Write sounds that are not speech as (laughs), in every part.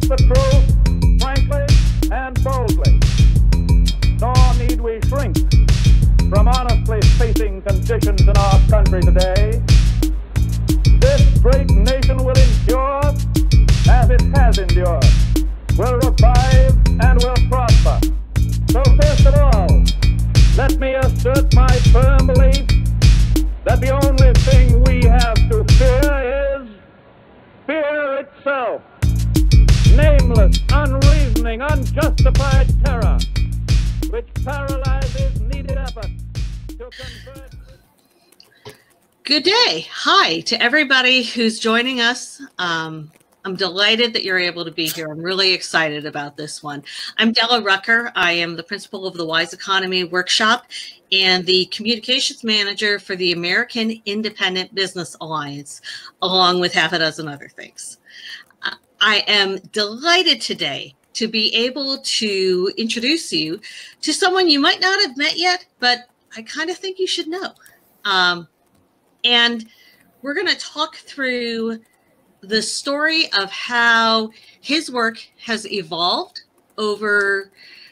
the truth frankly and boldly. Nor need we shrink from honestly facing conditions in our country today. This great nation will endure as it has endured, will revive and will prosper. So first of all, let me assert my firm belief that the only thing we have to fear is fear itself. Nameless, unreasoning, unjustified terror, which paralyzes needed effort to convert. Good day. Hi to everybody who's joining us. Um, I'm delighted that you're able to be here. I'm really excited about this one. I'm Della Rucker. I am the principal of the Wise Economy Workshop and the communications manager for the American Independent Business Alliance, along with half a dozen other things. I am delighted today to be able to introduce you to someone you might not have met yet, but I kind of think you should know. Um, and we're going to talk through the story of how his work has evolved over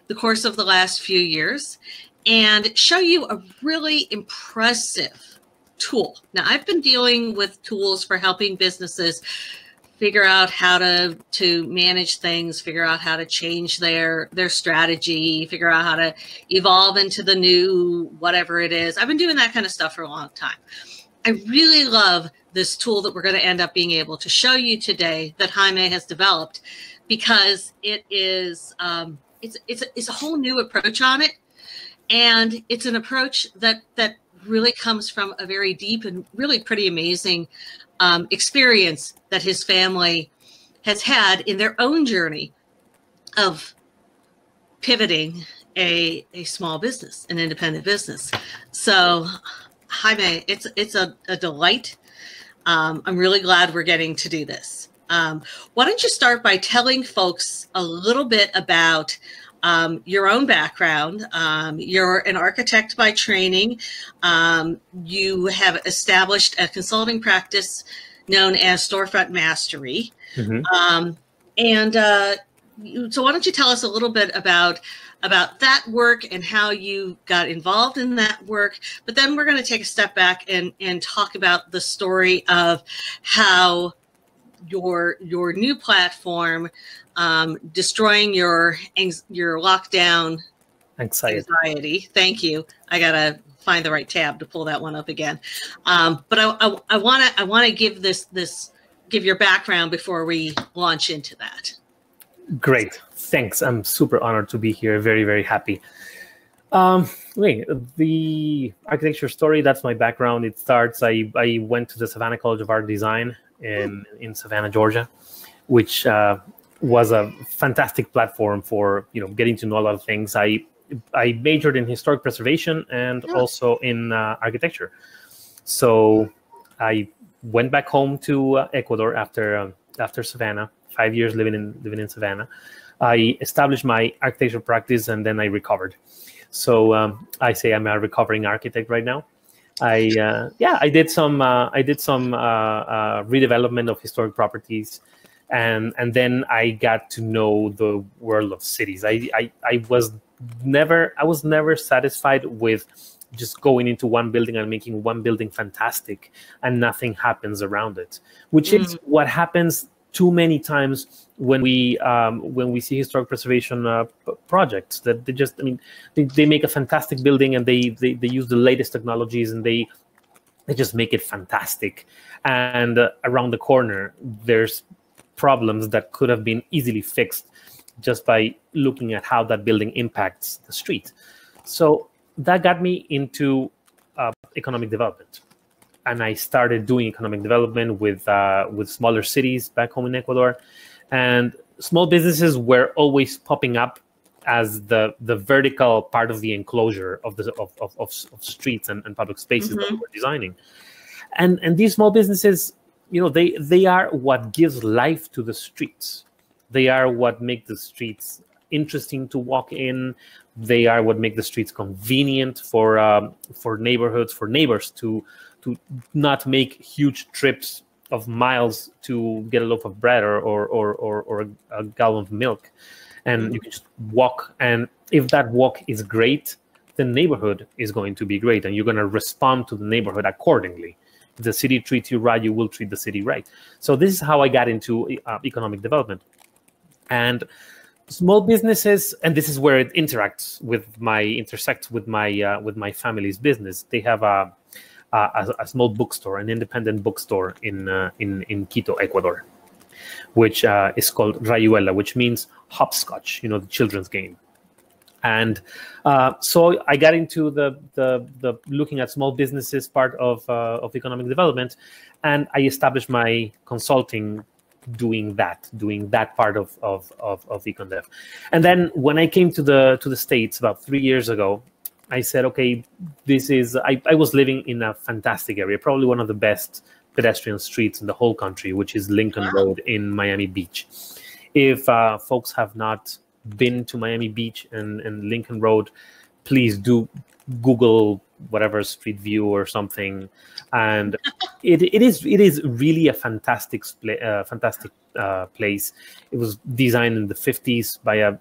the course of the last few years and show you a really impressive tool. Now, I've been dealing with tools for helping businesses figure out how to to manage things, figure out how to change their their strategy, figure out how to evolve into the new whatever it is. I've been doing that kind of stuff for a long time. I really love this tool that we're going to end up being able to show you today that Jaime has developed because it is um, it's it's it's a whole new approach on it, and it's an approach that that really comes from a very deep and really pretty amazing um, experience that his family has had in their own journey of pivoting a a small business, an independent business. So, Jaime, it's it's a, a delight um, I'm really glad we're getting to do this. Um, why don't you start by telling folks a little bit about um, your own background? Um, you're an architect by training. Um, you have established a consulting practice known as Storefront Mastery. Mm-hmm. Um, and uh, so, why don't you tell us a little bit about about that work and how you got involved in that work. But then we're going to take a step back and, and talk about the story of how your your new platform um, destroying your your lockdown anxiety. anxiety. Thank you. I gotta find the right tab to pull that one up again. Um, but I I want to I want to give this this give your background before we launch into that. Great thanks. I'm super honored to be here. Very, very happy. Um, wait, the architecture story, that's my background. It starts, I, I went to the Savannah College of Art Design in, in Savannah, Georgia, which uh, was a fantastic platform for, you know, getting to know a lot of things. I, I majored in historic preservation and oh. also in uh, architecture. So I went back home to uh, Ecuador after, um, after Savannah, five years living in, living in Savannah. I established my architecture practice and then I recovered. So um, I say I'm a recovering architect right now. I uh, yeah I did some uh, I did some uh, uh, redevelopment of historic properties, and and then I got to know the world of cities. I I, I was never I was never satisfied with just going into one building and making one building fantastic and nothing happens around it, which mm. is what happens too many times when we um, when we see historic preservation uh, projects that they just I mean they, they make a fantastic building and they, they they use the latest technologies and they they just make it fantastic. And uh, around the corner there's problems that could have been easily fixed just by looking at how that building impacts the street. So that got me into uh, economic development and I started doing economic development with uh, with smaller cities back home in Ecuador, and small businesses were always popping up as the the vertical part of the enclosure of the of, of, of, streets and, and public spaces mm-hmm. that we were designing, and and these small businesses, you know, they they are what gives life to the streets. They are what make the streets interesting to walk in. They are what make the streets convenient for um, for neighborhoods for neighbors to to not make huge trips of miles to get a loaf of bread or or or or, or a gallon of milk, and you can just walk. And if that walk is great, the neighborhood is going to be great, and you're going to respond to the neighborhood accordingly. If the city treats you right, you will treat the city right. So this is how I got into uh, economic development, and small businesses and this is where it interacts with my intersects with my uh, with my family's business they have a, a, a small bookstore an independent bookstore in uh, in in quito ecuador which uh, is called rayuela which means hopscotch you know the children's game and uh, so I got into the, the, the looking at small businesses part of uh, of economic development, and I established my consulting doing that, doing that part of of of, of EconDev. And then when I came to the to the states about three years ago, I said, okay, this is. I, I was living in a fantastic area, probably one of the best pedestrian streets in the whole country, which is Lincoln. Road in Miami Beach. If uh, folks have not been to Miami Beach and, and Lincoln Road, please do Google whatever Street View or something, and (laughs) it, it is it is really a fantastic uh, fantastic uh, place. It was designed in the fifties by a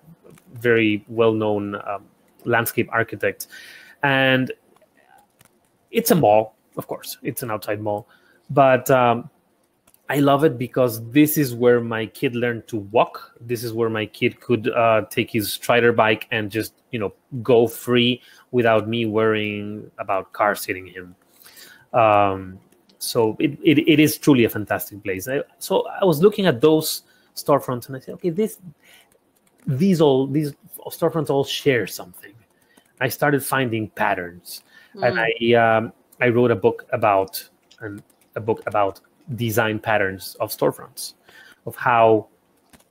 very well known um, landscape architect, and it's a mall, of course, it's an outside mall, but um, I love it because this is where my kid learned to walk. This is where my kid could uh, take his Strider bike and just you know go free without me worrying about car sitting him. Um, so it, it, it is truly a fantastic place. I, so I was looking at those storefronts and I said, okay, this these all these storefronts all share something. I started finding patterns, mm. and I um, I wrote a book about an, a book about design patterns of storefronts, of how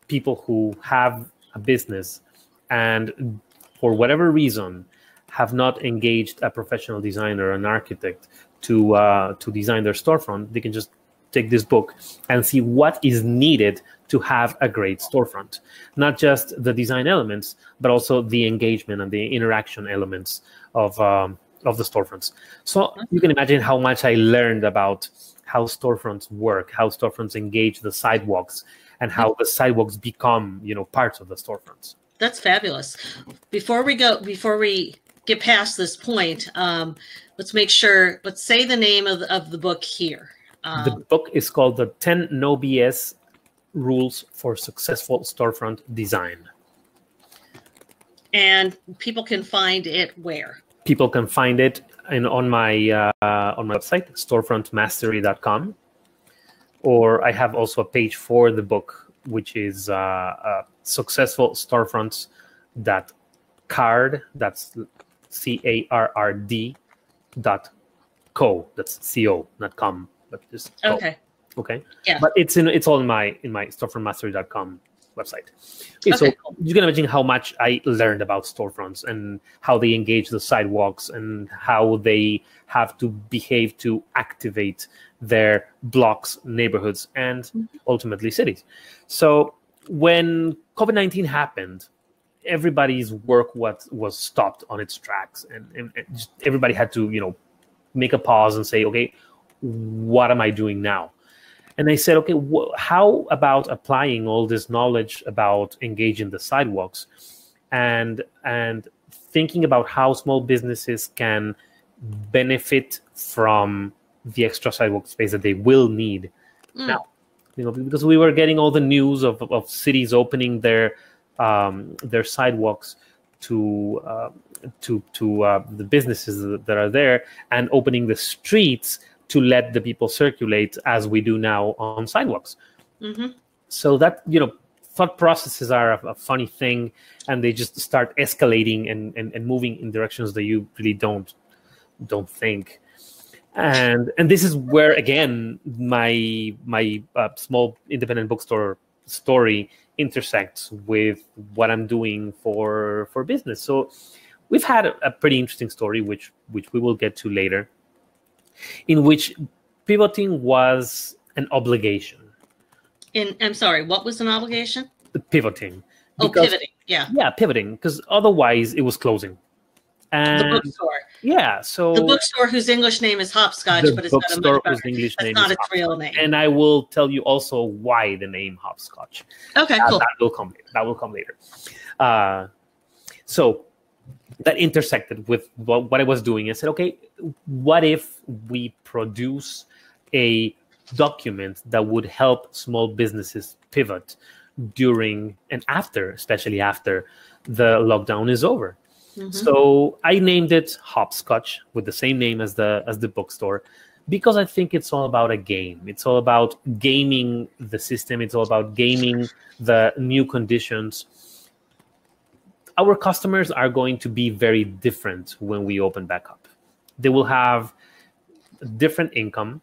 people who have a business and for whatever reason have not engaged a professional designer, an architect to uh, to design their storefront, they can just take this book and see what is needed to have a great storefront. Not just the design elements, but also the engagement and the interaction elements of um, of the storefronts. So you can imagine how much I learned about how storefronts work, how storefronts engage the sidewalks, and how the sidewalks become, you know, parts of the storefronts. That's fabulous. Before we go, before we get past this point, um, let's make sure. Let's say the name of of the book here. Um, the book is called "The Ten No BS Rules for Successful Storefront Design." And people can find it where? People can find it in, on my uh, on my website storefrontmastery.com or i have also a page for the book which is uh, uh, successful storefronts that carrd that's c-a-r-r-d dot co that's co not com but just okay okay yeah but it's in it's all in my in my storefrontmastery.com website. Okay, okay, so you can imagine how much I learned about storefronts and how they engage the sidewalks and how they have to behave to activate their blocks, neighborhoods, and mm-hmm. ultimately cities. So when COVID 19 happened, everybody's work what was stopped on its tracks and, and, and everybody had to you know make a pause and say okay what am i doing now and I said, okay, wh- how about applying all this knowledge about engaging the sidewalks, and and thinking about how small businesses can benefit from the extra sidewalk space that they will need mm. now. You know, because we were getting all the news of, of cities opening their um, their sidewalks to uh, to to uh, the businesses that are there and opening the streets to let the people circulate as we do now on sidewalks. Mm-hmm. So that you know, thought processes are a, a, funny thing, and they just start escalating and, and, and moving in directions that you really don't don't think. And and this is where again my my uh, small independent bookstore story intersects with what I'm doing for for business. So we've had a, a pretty interesting story, which which we will get to later in which pivoting was an obligation. In I'm sorry, what was an obligation? The pivoting. Oh, pivoting. Yeah. Yeah, pivoting because otherwise it was closing. And the bookstore. Yeah, so the bookstore whose English name is Hopscotch, but it's got a much whose English That's name not its real name. and I will tell you also why the name hopscotch. Okay, That- cool. That will come later. That will come later. Uh, so that intersected with what, what I was doing. I said, okay, what if we produce a document that would help small businesses pivot during and after, especially after the lockdown is over? Mhm. So I named it Hopscotch with the same name as the as the bookstore because I think it's all about a game. It's all about gaming the system. It's all about gaming the new conditions. Our customers are going to be very different when we open back up. They will have different income.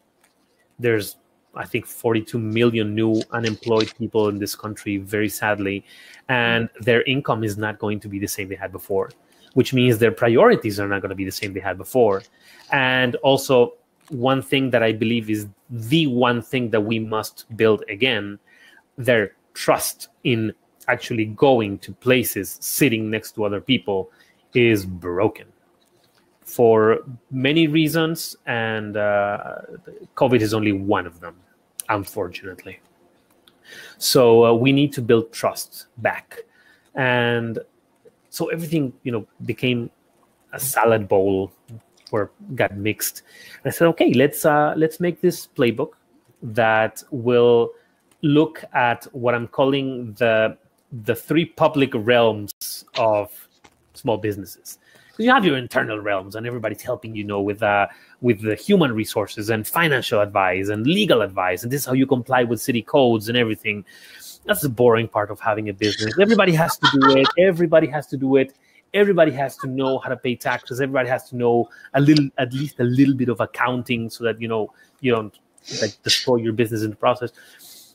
There's I think 42 million new unemployed people in this country, very sadly, and their income is not going to be the same they had before which means their priorities are not going to be the same they had before. And also, one thing that I believe is the one thing that we must build again their trust in actually going to places, sitting next to other people, is broken for many reasons. And uh, COVID is only one of them, unfortunately. So uh, we need to build trust back. And so everything you know became a salad bowl where got mixed and i said okay let's uh let's make this playbook that will look at what i'm calling the the three public realms of small businesses you have your internal realms and everybody's helping you know with uh with the human resources and financial advice and legal advice and this is how you comply with city codes and everything that's the boring part of having a business. Everybody has to do it. Everybody has to do it. Everybody has to know how to pay taxes. Everybody has to know a little, at least a little bit of accounting, so that you know you don't like destroy your business in the process.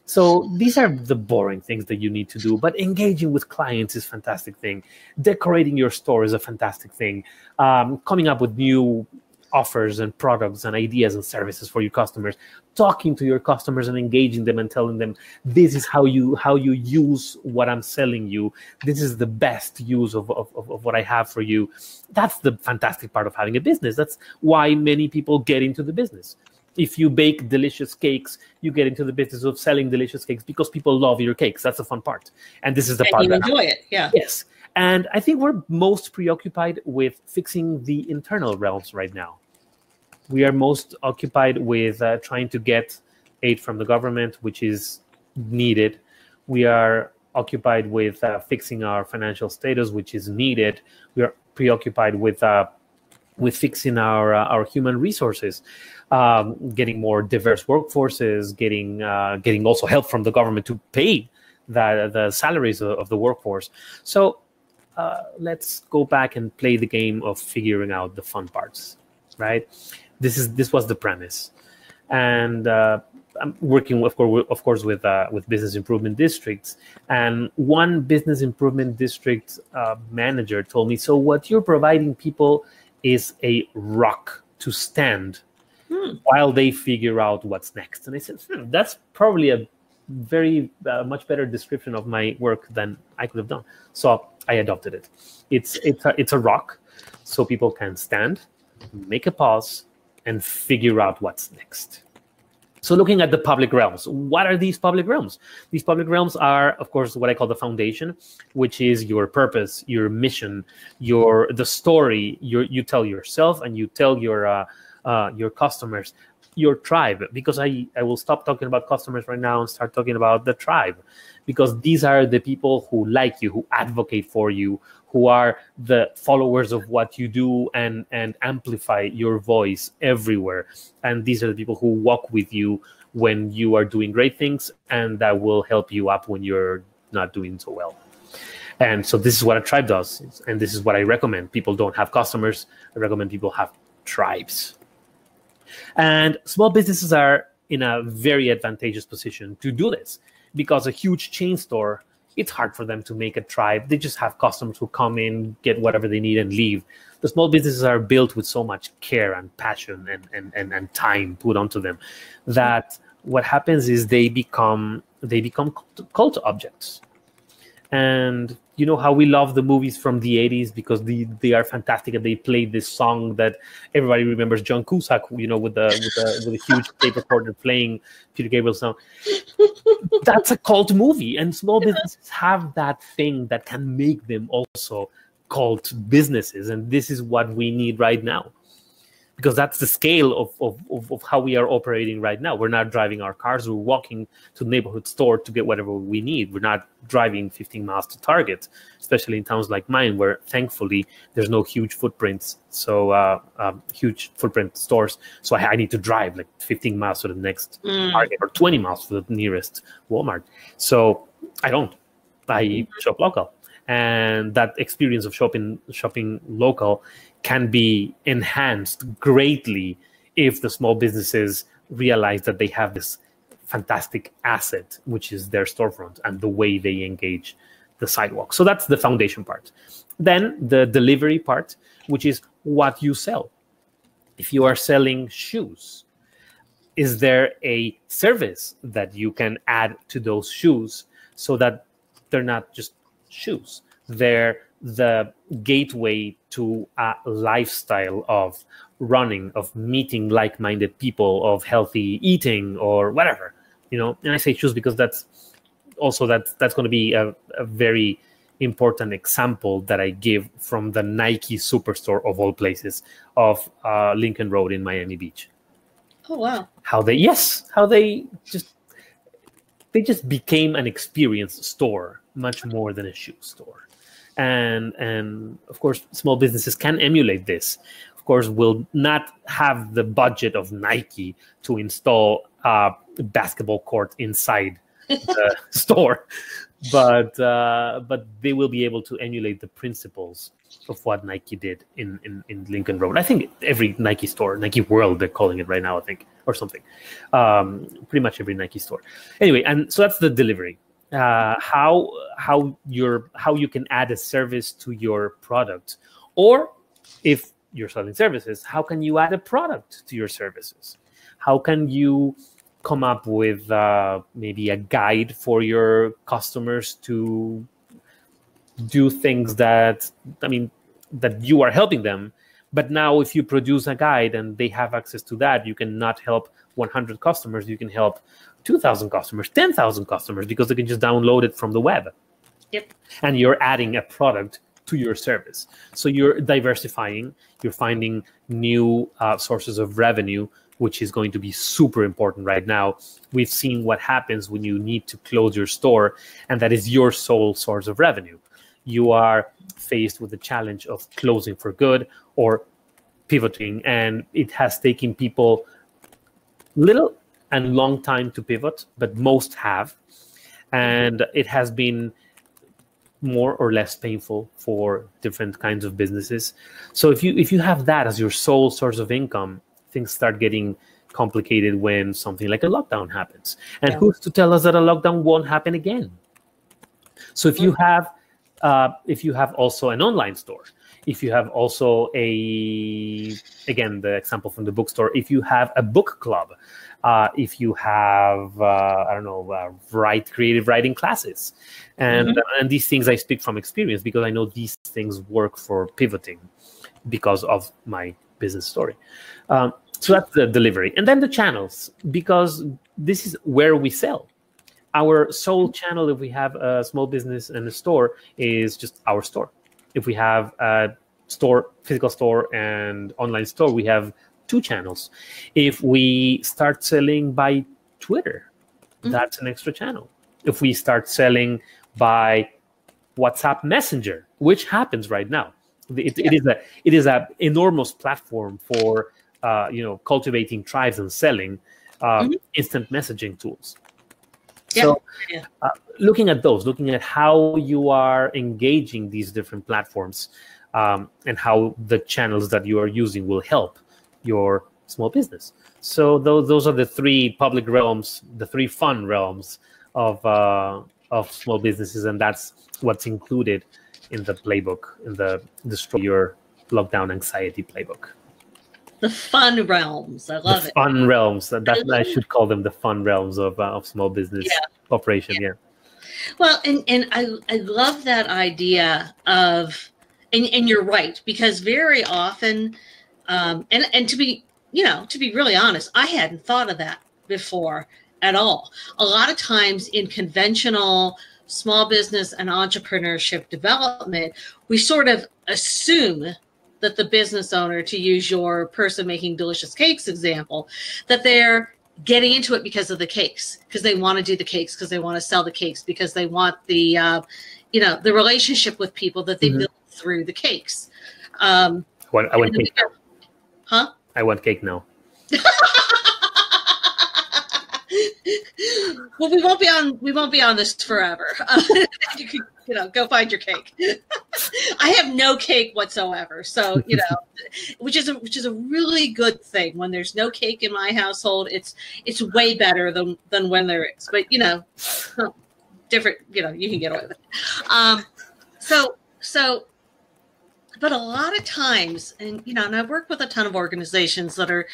So these are the boring things that you need to do. But engaging with clients is a fantastic thing. Decorating your store is a fantastic thing. Um, coming up with new offers and products and ideas and services for your customers talking to your customers and engaging them and telling them this is how you how you use what i'm selling you this is the best use of, of, of what i have for you that's the fantastic part of having a business that's why many people get into the business if you bake delicious cakes you get into the business of selling delicious cakes because people love your cakes that's the fun part and this is the and part you enjoy it. Yeah. Yes. And I think we're most preoccupied with fixing the internal realms right now. We are most occupied with uh, trying to get aid from the government, which is needed. We are occupied with uh, fixing our financial status, which is needed. We are preoccupied with uh, with fixing our uh, our human resources, um, getting more diverse workforces, getting uh, getting also help from the government to pay the the salaries of, of the workforce. So uh, let's go back and play the game of figuring out the fun parts, right? This is this was the premise, and uh, I'm working, of course, of course, with uh, with business improvement districts. And one business improvement district uh, manager told me, "So what you're providing people is a rock to stand Hmm. while they figure out what's next." And I said, hmm, "That's probably a very uh, much better description of my work than I could have done." So I adopted it. It's it's a, it's a rock, so people can stand, make a pause, and figure out what's next. So, looking at the public realms, what are these public realms? These public realms are, of course, what I call the foundation, which is your purpose, your mission, your the story your, you tell yourself and you tell your uh, uh, your customers, your tribe. Because I I will stop talking about customers right now and start talking about the tribe, because these are the people who like you, who advocate for you, who are the followers of what you do and and amplify your voice everywhere. And these are the people who walk with you when you are doing great things and that will help you up when you're not doing so well. And so this is what a tribe does and this is what i recommend. People don't have customers. I recommend people have tribes and small businesses are in a very advantageous position to do this because a huge chain store it's hard for them to make a tribe. They just have customers who come in, get whatever they need, and leave. The small businesses are built with so much care and passion and, and, and, and time put onto them that what happens is they become they become cult- cult objects. And you know how we love the movies from the 80s because they, they are fantastic and they play this song that everybody remembers john cusack you know with the with the, with a huge tape recorder playing peter gabriel's song. That's a cult movie and small businesses have that thing that can make them also cult businesses and this is what we need right now because that's the scale of, of, of, of, how we are operating right now. We're not driving our cars, we're walking to the neighborhood store to get whatever we need. We're not driving 15 miles to Target, especially in towns like mine, where thankfully there's no huge footprints. So, uh, um, huge footprint stores. So, I, I, need to drive like 15 miles to the next mm. Target or 20 miles to the nearest Walmart. So, I don't. I mm-hmm. shop local. And that experience of shopping shopping local can be enhanced greatly if the small businesses realize that they have this fantastic asset, which is their storefront and the way they engage the sidewalk. So that's the foundation part. Then the delivery part, which is what you sell. If you are selling shoes, is there a service that you can add to those shoes so that they're not just shoes? They're the gateway to a lifestyle of running, of meeting like-minded people, of healthy eating, or whatever. You know, and I say choose because that's also that that's going to be a, a very important example that I give from the Nike Superstore of all places of uh, Lincoln Road in Miami Beach. Oh wow! How they yes, how they just they just became an experience store much more than a shoe store and and of course small businesses can emulate this of course will not have the budget of nike to install a basketball court inside the (laughs) store but uh, but they will be able to emulate the principles of what Nike did in, in, in Lincoln Road. I think every Nike store, Nike World, they're calling it right now, I think, or something. Um, pretty much every Nike store. Anyway, and so that's the delivery uh, how how your how you can add a service to your product. Or if you're selling services how can you add a product to your services? How can you come up with uh, maybe a guide for your customers to do things that i mean that you are helping them but now if you produce a guide and they have access to that you can not help 100 customers you can help 2,000 customers, 10,000 customers because they can just download it from the web. Yep. And you're adding a product to your service. So you're diversifying, you're finding new uh, sources of revenue, which is going to be super important right now. We've seen what happens when you need to close your store, and that is your sole source of revenue. You are faced with the challenge of closing for good or pivoting, and it has taken people little and long time to pivot, but most have. And it has been more or less painful for different kinds of businesses. So if you if you have that as your sole source of income, things start getting complicated when something like a lockdown happens. And yeah. who's to tell us that a lockdown won't happen again? So if you mm-hmm. have uh, if you have also an online store, if you have also a again the example from the bookstore, if you have a book club, uh, if you have uh, I don't know uh, write creative writing classes, and mm-hmm. and these things I speak from experience because I know these things work for pivoting because of my business story. Um, so that's the delivery, and then the channels because this is where we sell. Our sole channel, if we have a small business and a store, is just our store. If we have a store, physical store, and online store, we have two channels. If we start selling by Twitter, mm-hmm. that's an extra channel. If we start selling by WhatsApp Messenger, which happens right now, it, yeah. it is a it is an enormous platform for uh, you know cultivating tribes and selling uh, mm-hmm. instant messaging tools. Yeah. So, uh, looking at those, looking at how you are engaging these different platforms, um, and how the channels that you are using will help your small business. So those those are the three public realms, the three fun realms of uh, of small businesses, and that's what's included in the playbook, in the destroy your lockdown anxiety playbook. The fun realms, I love the it. Fun realms. That, that I should call them the fun realms of uh, of small business yeah. operation. Yeah. yeah. Well, and and I I love that idea of, and and you're right because very often, um, and and to be you know to be really honest, I hadn't thought of that before at all. A lot of times in conventional small business and entrepreneurship development, we sort of assume that the business owner, to use your person making delicious cakes example, that they're getting into it because of the cakes, because they want to do the cakes, because they want to sell the cakes, because they want the, uh, you know, the relationship with people that they mm-hmm. build through the cakes. Um, what, I want cake. Huh? I want cake now. (laughs) well, we won't be on we won't be on this forever. (laughs) You you know go find your cake. (laughs) I have no cake whatsoever, so you know, (laughs) which is a which is a really good thing. When there's no cake in my household, it's it's way better than than when there is. But you know, different. You know, you can get away with it. Um, so so but a lot of times and you know and i've worked with a ton of organizations that are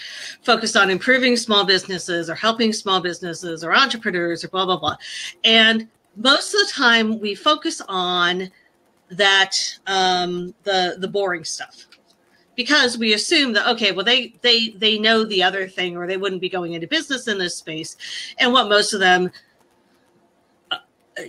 focused on improving small businesses or helping small businesses or entrepreneurs or blah blah blah and most of the time we focus on that um, the the boring stuff. Because we assume that okay well they they they know the other thing or they wouldn't be going into business in this space. And what most of them uh,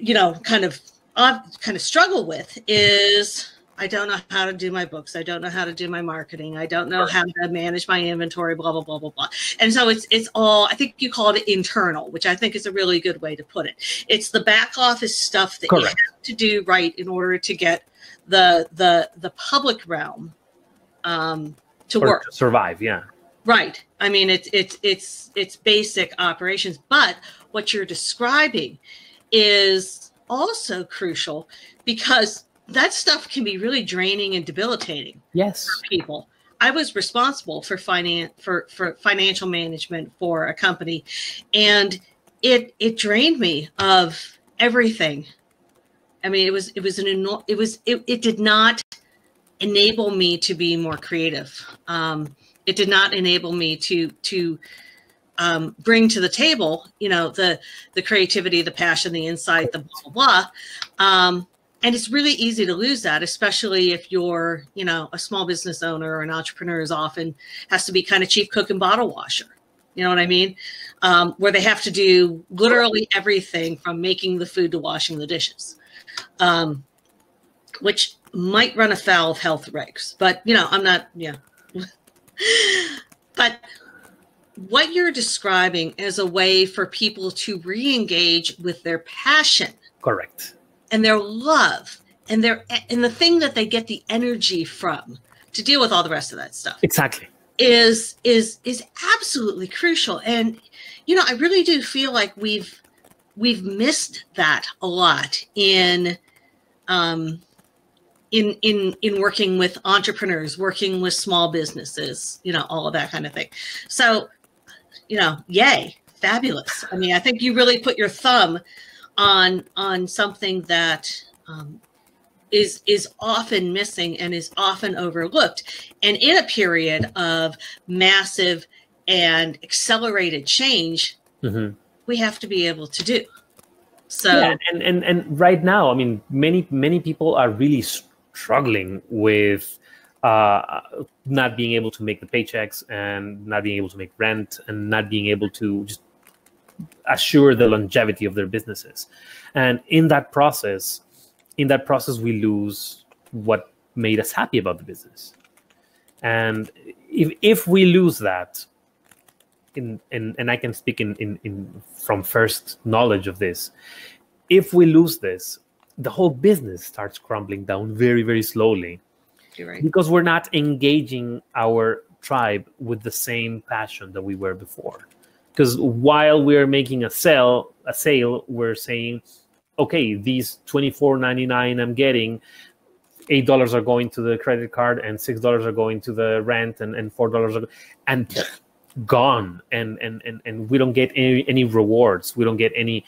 you know kind of uh, kind of struggle with is I don't know how to do my books. I don't know how to do my marketing. I don't know how to manage my inventory, blah, blah, blah, blah, blah. And so it's it's all, I think you called it internal, which I think is a really good way to put it. It's the back office stuff that Correct. you have to do right in order to get the the the public realm um to or work. To survive, yeah. Right. I mean it's it's it's it's basic operations, but what you're describing is also crucial because that stuff can be really draining and debilitating. Yes, people. I was responsible for finance for for financial management for a company, and it it drained me of everything. I mean, it was it was an it was it, it did not enable me to be more creative. Um, it did not enable me to to um, bring to the table, you know, the the creativity, the passion, the insight, the blah blah blah. Um, and it's really easy to lose that especially if you're you know a small business owner or an entrepreneur is often has to be kind of chief cook and bottle washer. You know what i mean? Um, where they have to do literally everything from making the food to washing the dishes. Um, which might run afoul of health regs but you know i'm not yeah. (laughs) But what you're describing is a way for people to re-engage with their passion. Correct and their love and their and the thing that they get the energy from to deal with all the rest of that stuff exactly. is is is absolutely crucial. And you know i really do feel like we've we've missed that a lot in um in in in working with entrepreneurs working with small businesses you know all of that kind of thing. So you know yay fabulous. I mean i think you really put your thumb on on something that um, is is often missing and is often overlooked and in a period of massive and accelerated change mm-hmm. we have to be able to do so yeah, and, and and right now i mean many many people are really struggling with uh, not being able to make the paychecks and not being able to make rent and not being able to just assure the longevity of their businesses. And in that process in that process we lose what made us happy about the business. And if, if we lose that in, in and i can speak in, in, in from first knowledge of this if we lose this the whole business starts crumbling down very very slowly. Right. because we're not engaging our tribe with the same passion that we were before because while we're making a sale a sale we're saying okay these 24.99 i'm getting eight dollars are going to the credit card and six dollars are going to the rent and, and four dollars are and gone. And, and and and we don't get any any rewards. We don't get any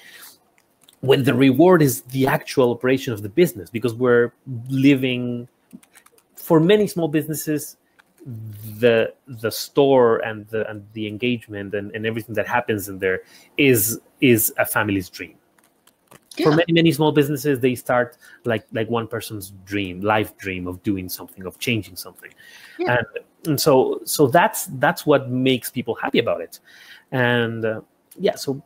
when the reward is the actual operation of the business because we're living for many small businesses the the store and the and the engagement and, and everything that happens in there is is a family's dream. For many many small businesses, they start like like one person's dream, life dream of doing something, of changing something, Yeah. and and so so that's that's what makes people happy about it, and uh, yeah, so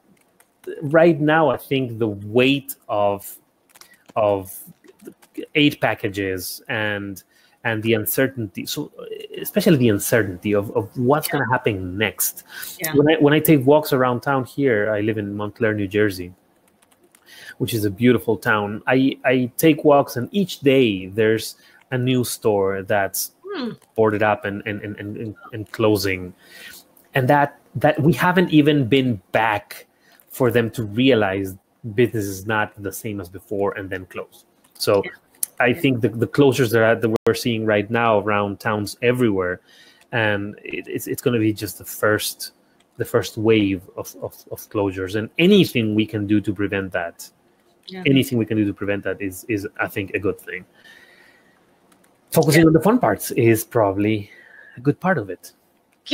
right now I think the weight of of aid packages and and the uncertainty so especially the uncertainty of, of what's going to happen next Yeah. when i when i take walks around town here i live in montclair new jersey which is a beautiful town i i take walks and each day there's a new store that's Hmm. boarded up and and, and, and, and and closing and that that we haven't even been back for them to realize business is not the same as before and then close so Yeah. i think the, the closures that, are- that we're seeing right now around towns everywhere. And it, it's, it's going to be just the first the first wave of, of, of closures. And anything we can do to prevent that Yeah. anything we can do to prevent that is is i think a good thing. Focusing on the fun parts is probably a good part of it.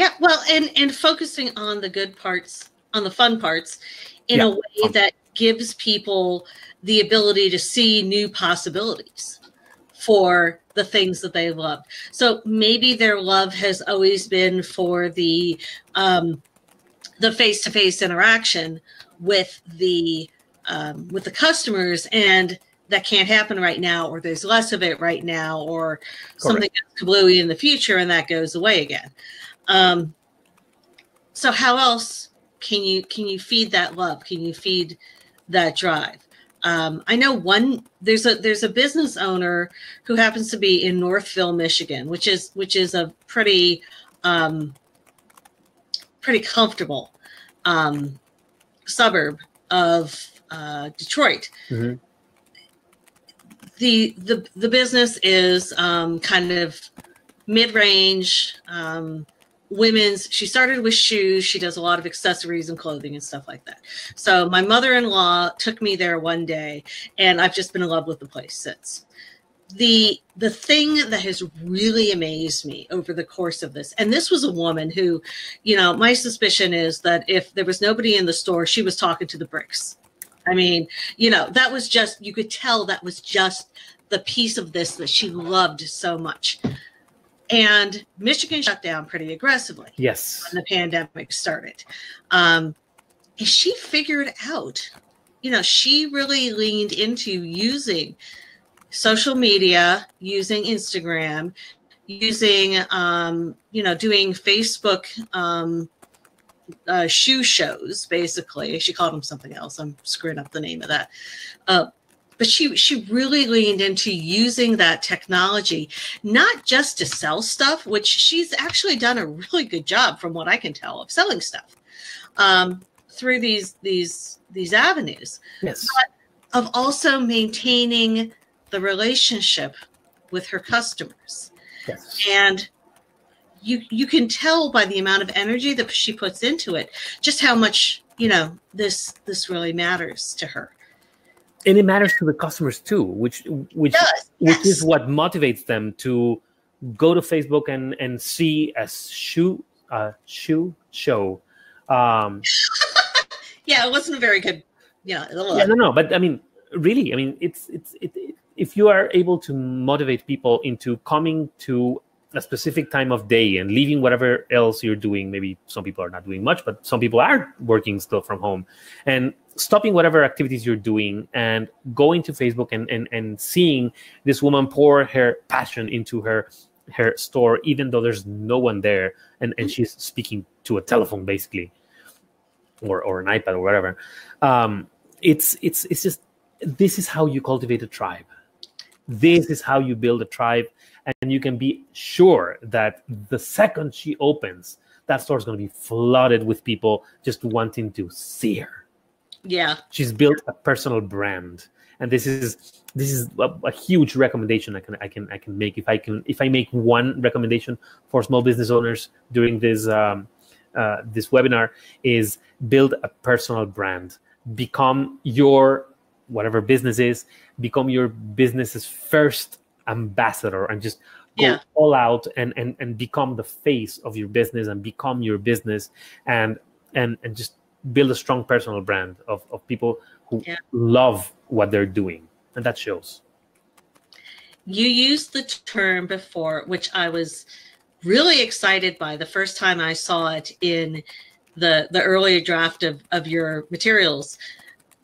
Yeah, well, and and focusing on the good parts, on the fun parts, in Yeah, a way that gives people the ability to see new possibilities for the things that they love. So maybe their love has always been for the um, the face to face interaction with the um, with the customers, and that can't happen right now, or there's less of it right now, or something goes kablooey in the future, and that goes away again. Um, so how else can you can you feed that love? Can you feed that drive? Um, I know one there's a there's a business owner who happens to be in Northville, Michigan, which is which is a pretty um, pretty comfortable um, suburb of uh, Detroit. Mhm. The the the business is um, kind of mid range. Um, women's she started with shoes. She does a lot of accessories and clothing and stuff like that. So my mother-in-law took me there one day and i've just been in love with the place since. The the thing that has really amazed me over the course of this and this was a woman who you know my suspicion is that if there was nobody in the store she was talking to the bricks. I mean you know that was just you could tell that was just the piece of this that she loved so much and Michigan shut down pretty aggressively yes when the pandemic started. Um, and she figured out, you know, she really leaned into using social media, using Instagram, using, um, you know, doing Facebook um, uh, shoe shows, basically. She called them something else. I'm screwing up the name of that. Uh, but she she really leaned into using that technology not just to sell stuff which she's actually done a really good job from what i can tell of selling stuff um, through these these these avenues. Yes. Of also maintaining the relationship with her customers. Yes. And you you can tell by the amount of energy that she puts into it just how much you know this this really matters to her and it matters to the customers too which which Yes, which yes. is what motivates them to go to facebook and and see a shoe a shoe show um (laughs) yeah it wasn't very good know yeah, no no but i mean really i mean it's it's it, it, if you are able to motivate people into coming to a specific time of day and leaving whatever else you're doing. Maybe some people are not doing much but some people are working still from home. And stopping whatever activities you're doing and going to facebook and and, and seeing this woman pour her passion into her her store even though there's no one there and and she's speaking to a telephone basically or or an ipad or whatever. Um it's it's it's just this is how you cultivate a tribe. This is how you build a tribe and you can be sure that the second she opens that store is going to be flooded with people just wanting to see her. Yeah. She's built a personal brand and this is this is a, a huge recommendation i can i can i can make. If i can if i make one recommendation for small business owners during this um, uh, this webinar is build a personal brand. Become your whatever business is become your business's first ambassador and just go Yeah. all out and, and and become the face of your business and become your business and and and just build a strong personal brand of, of people who Yeah. love what they're doing, and that shows. You used the term before, which I was really excited by the first time I saw it in the the earlier draft of of your materials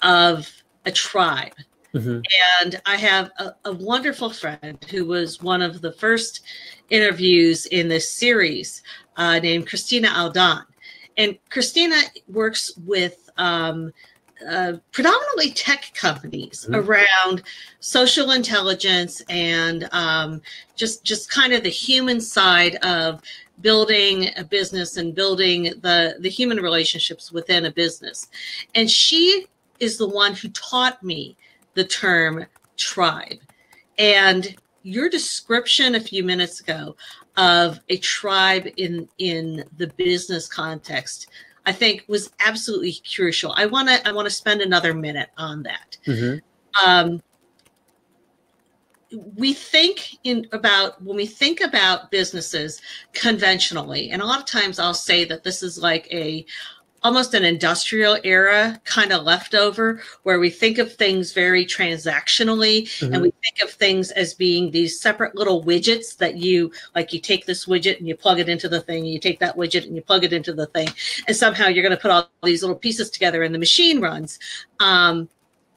of a tribe. Mhm. And I have a, a wonderful friend who was one of the first interviews in this series uh, named Christina Aldan. And Christina works with um, uh, predominantly tech companies Mhm. around social intelligence and um, just just kind of the human side of building a business and building the the human relationships within a business. And she is the one who taught me the term tribe. And your description a few minutes ago of a tribe in in the business context i think was absolutely crucial i want to i want to spend another minute on that Mhm. um, we think in about when we think about businesses conventionally and a lot of times i'll say that this is like a almost an industrial era kind of leftover where we think of things very transactionally Mhm. and we think of things as being these separate little widgets that you like you take this widget and you plug it into the thing and you take that widget and you plug it into the thing and somehow you're going to put all these little pieces together and the machine runs um,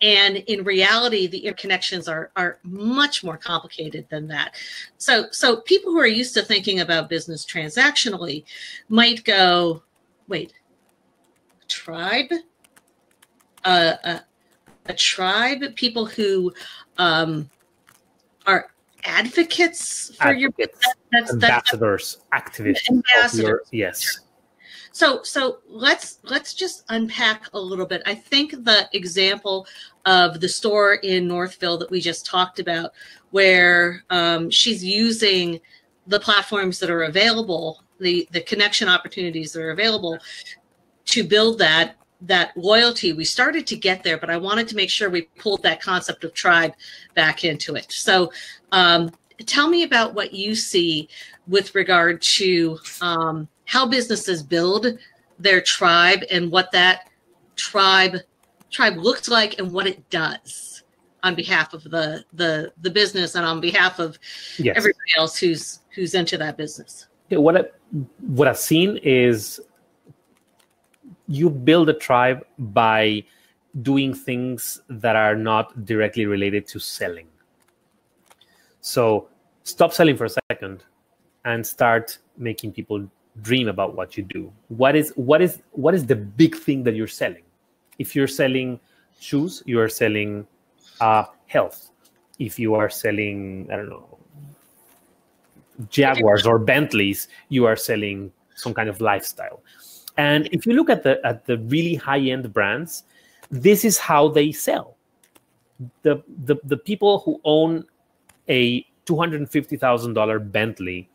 and in reality the interconnections are are much more complicated than that so so people who are used to thinking about business transactionally might go wait tribe uh, a, a tribe people who um, are advocates for your Advocates, that's that's ambassadors, activists. ambassadors. your- yes. So so let's let's just unpack a little bit. I think the example of the store in Northville that we just talked about, where um, she's using the platforms that are available, the the connection opportunities that are available to build that that loyalty. We started to get there, but I wanted to make sure we pulled that concept of tribe back into it. So um, tell me about what you see with regard to um, how businesses build their tribe and what that tribe tribe looks like and what it does on behalf of the the the business and on behalf of Yes. everybody else who's who's into that business. Yeah, what I, what I've seen is you build a tribe by doing things that are not directly related to selling. So stop selling for a second and start making people dream about what you do. What is what is what is the big thing that you're selling? If you're selling shoes, you are selling uh, health. If you are selling, I don't know, Jaguars or Bentleys, you are selling some kind of lifestyle. And if you look at the at the really high end brands, this is how they sell. The the, the people who own a two hundred and fifty thousand dollar Bentley,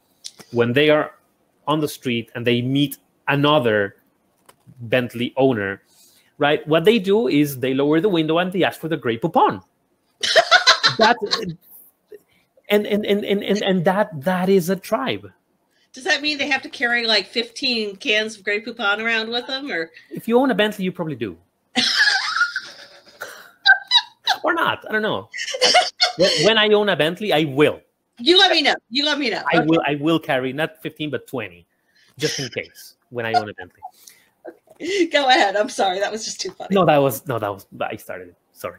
when they are on the street and they meet another Bentley owner, right? What they do is they lower the window and they ask for the Grey Poupon. (laughs) that and and, and and and and that that is a tribe. Does that mean they have to carry like 15 cans of Grey Poupon around with them or If you own a Bentley, you probably do. (laughs) or not. I don't know. When, I own a Bentley, I will. you let me know. You let me know. I Okay. will. I will carry not 15 but 20, just in case. When I own a Bentley. (laughs) Go ahead. I'm sorry. That was just too funny. No, that was no, that was I started it. Sorry.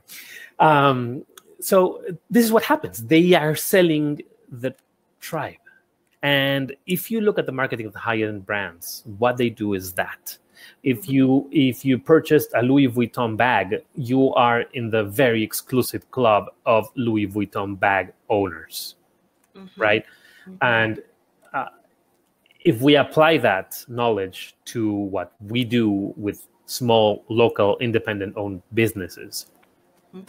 Um, so this is what happens. They are selling the tribe, and if you look at the marketing of the high-end brands, what they do is that. If you if you purchased a Louis Vuitton bag, you are in the very exclusive club of Louis Vuitton bag owners, Mhm. right? Mhm. And uh, if we apply that knowledge to what we do with small, local, independent-owned businesses, Mhm.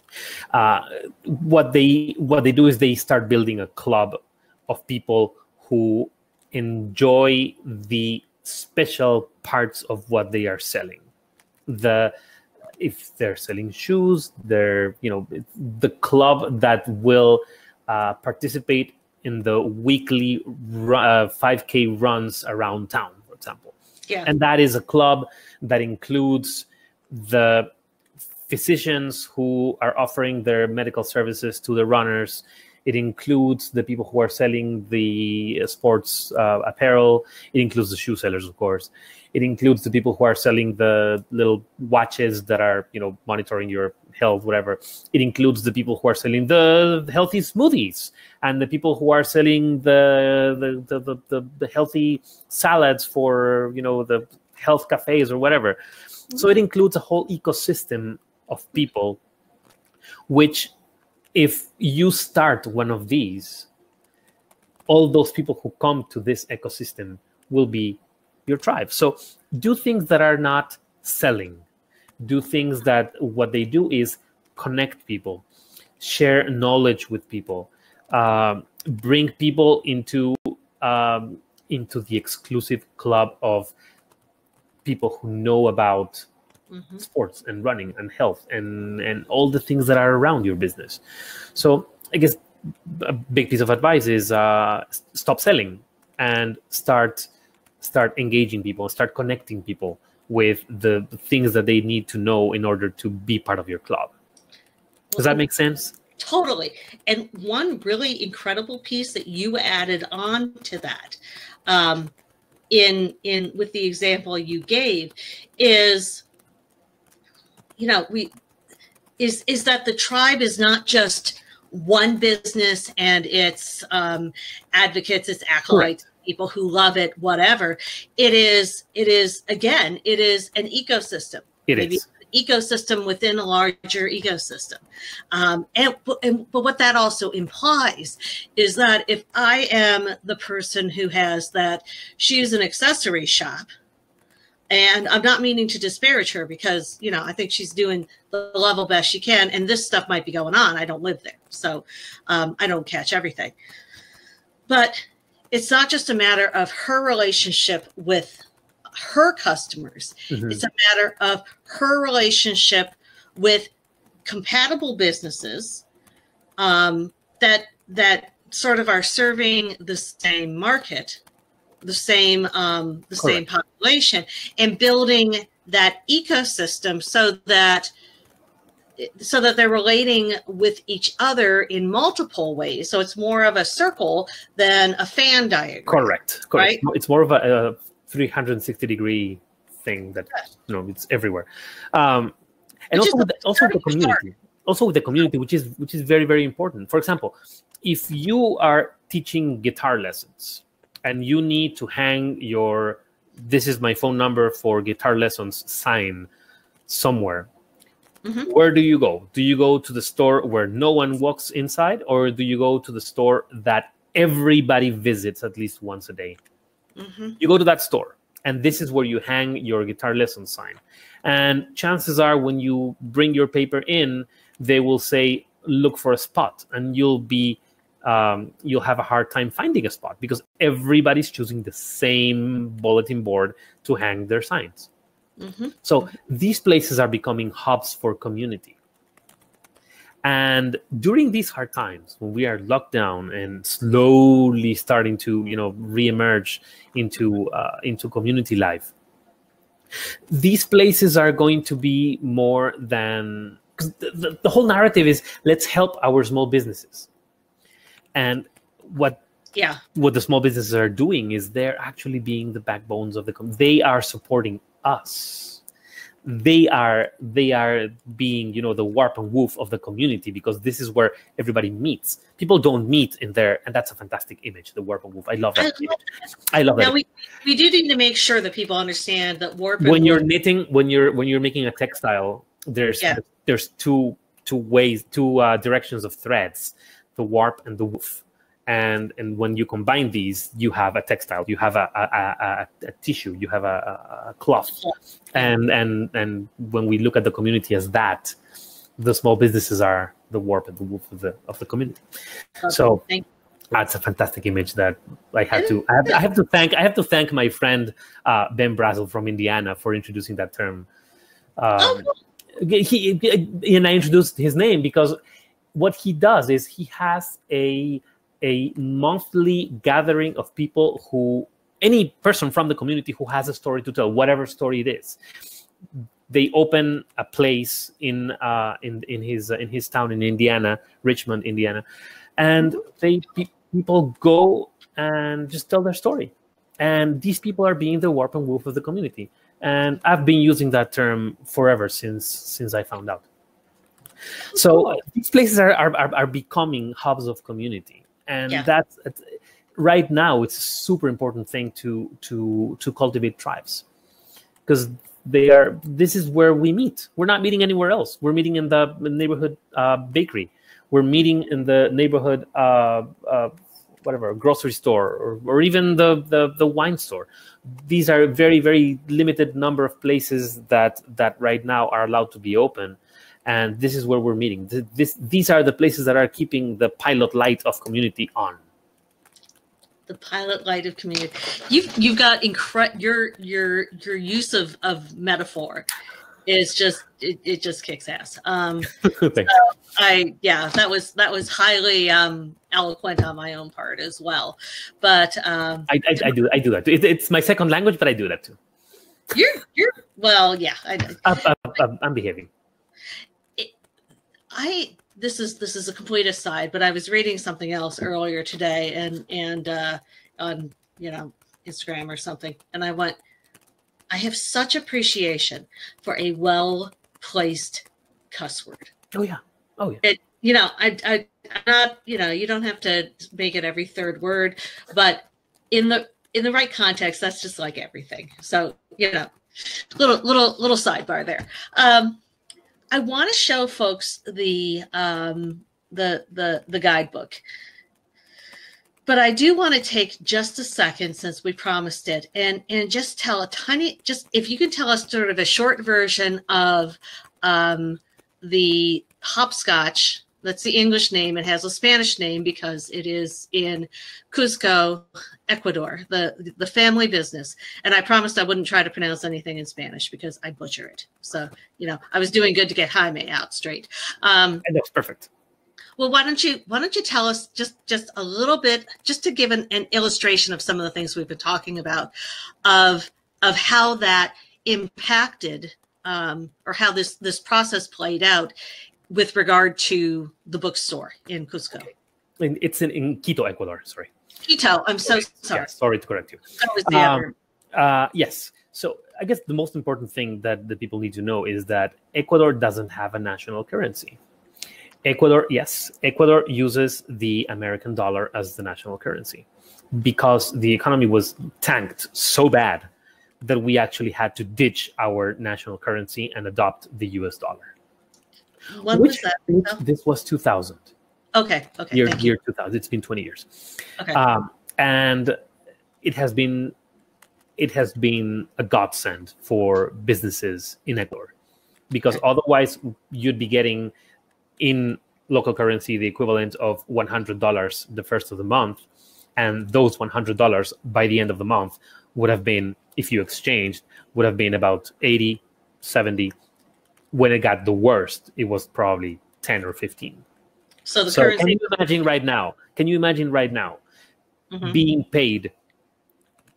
uh, what they what they do is they start building a club of people who enjoy the special parts of what they are selling. The if they're selling shoes, they're you know the club that will uh, participate in the weekly uh, 5K runs around town, for example. Yeah. And that is a club that includes the physicians who are offering their medical services to the runners. It includes the people who are selling the sports uh, apparel. It includes the shoe sellers, of course. It includes the people who are selling the little watches that are, you know, monitoring your health, whatever. It includes the people who are selling the healthy smoothies and the people who are selling the the the, the, the, the healthy salads for, you know, the health cafes or whatever. So it includes a whole ecosystem of people, which, if you start one of these, all those people who come to this ecosystem will be your tribe. So do things that are not selling. Do things that what they do is connect people, share knowledge with people, um, bring people into um, into the exclusive club of people who know about mm-hmm. sports and running and health and and all the things that are around your business. So I guess a big piece of advice is uh, stop selling and start start engaging people, start connecting people with the, the things that they need to know in order to be part of your club. Does that make sense? Totally. And one really incredible piece that you added on to that, um, in in with the example you gave, is you know we is is that the tribe is not just one business and its um, advocates, its acolytes, Correct. people who love it, whatever. It is. It is again. It is an ecosystem. It Maybe is ecosystem within a larger ecosystem. Um, and, and, but what that also implies is that if I am the person who has that shoes an accessory shop, and I'm not meaning to disparage her because you know I think she's doing the level best she can, and this stuff might be going on. I don't live there, so um, I don't catch everything. But it's not just a matter of her relationship with her customers. Mm-hmm. It's a matter of her relationship with compatible businesses um, that that sort of are serving the same market, the same um, the Correct. same population, and building that ecosystem so that so that they're relating with each other in multiple ways. So it's more of a circle than a fan diagram. Correct. Correct. Right? It's more of a, a 360 degree thing that you know it's everywhere um, and also with, the, also the community also with the community which is which is very very important for example if you are teaching guitar lessons and you need to hang your this is my phone number for guitar lessons sign somewhere mm-hmm. where do you go do you go to the store where no one walks inside or do you go to the store that everybody visits at least once a day Mm-hmm. You go to that store, and this is where you hang your guitar lesson sign. And chances are, when you bring your paper in, they will say, "Look for a spot," and you'll be um, you'll have a hard time finding a spot because everybody's choosing the same bulletin board to hang their signs. Mm-hmm. So these places are becoming hubs for community. And during these hard times, when we are locked down and slowly starting to, you know, reemerge into uh, into community life, these places are going to be more than because the, the, the whole narrative is let's help our small businesses, and what yeah what the small businesses are doing is they're actually being the backbones of the com- they are supporting us they are they are being you know the warp and woof of the community because this is where everybody meets people don't meet in there and that's a fantastic image the warp and woof i love that i love. I love now that we, we do need to make sure that people understand that warp when you're woof. knitting when you're when you're making a textile there's yeah. there's two two ways two uh, directions of threads the warp and the woof and and when you combine these you have a textile you have a, a, a, a tissue you have a, cloth and and and when we look at the community as that the small businesses are the warp and the woof of the of the community okay. so that's a fantastic image that I have to I have, I have to thank I have to thank my friend uh, Ben Brazel from Indiana for introducing that term. Um, oh. he, he, and I introduced his name because what he does is he has a a monthly gathering of people who any person from the community who has a story to tell whatever story it is they open a place in uh, in in his uh, in his town in Indiana, Richmond, Indiana, and they people go and just tell their story. And these people are being the warp and woof of the community. And I've been using that term forever since since I found out. So these places are, are are are becoming hubs of community, and Yeah. that's right now it's a super important thing to to to cultivate tribes. Because they are this is where we meet. We're not meeting anywhere else. We're meeting in the neighborhood uh, bakery. We're meeting in the neighborhood uh, uh, whatever grocery store or, or even the, the the wine store. These are very very limited number of places that that right now are allowed to be open and this is where we're meeting Th- this these are the places that are keeping the pilot light of community on the pilot light of community. You've you've got incre- your your your use of of metaphor is just it, it just kicks ass. Um, (laughs) Thanks. I yeah, that was that was highly um, eloquent on my own part as well. But um, I, I, I do I do that. It, it's my second language, but I do that too. you're you're well, yeah. I, I'm, I'm, I'm behaving. I this is this is a complete aside, but I was reading something else earlier today and and uh on you know Instagram or something, and I went, I have such appreciation for a well placed cuss word. Oh yeah. Oh yeah. It you know, I I I'm not, you know, you don't have to make it every third word, but in the in the right context, that's just like everything. So, you know, little little little sidebar there. Um I want to show folks the um, the the the guidebook, but I do want to take just a second since we promised it, and and just tell a tiny, just if you can tell us sort of a short version of um, the hopscotch. That's the English name. It has a Spanish name because it is in Cusco, Ecuador, the the family business. And I promised I wouldn't try to pronounce anything in Spanish because I butcher it. So you know, I was doing good to get Jaime out straight. Um, And that's perfect. well, why don't you why don't you tell us just just a little bit, just to give an, an illustration of some of the things we've been talking about, of of how that impacted um, or how this this process played out with regard to the bookstore in Cusco. It's in, in Quito, Ecuador. Sorry. Quito, I'm so sorry. Yeah, sorry to correct you. That was the Um, Uh, yes. So I guess the most important thing that the people need to know is that Ecuador doesn't have a national currency. Ecuador, yes, Ecuador uses the American dollar as the national currency because the economy was tanked so bad that we actually had to ditch our national currency and adopt the US dollar. When Which was that? this was 2000 Okay, okay, year, year 2000 it's been 20 years Okay. um, and it has been it has been a godsend for businesses in ecuador because Okay. otherwise you'd be getting in local currency the equivalent of $100 the first of the month and those $100 by the end of the month would have been if you exchanged would have been about 80 70 when it got the worst it was probably 10 or 15 So the so can you imagine right now? Can you imagine right now Mhm. being paid,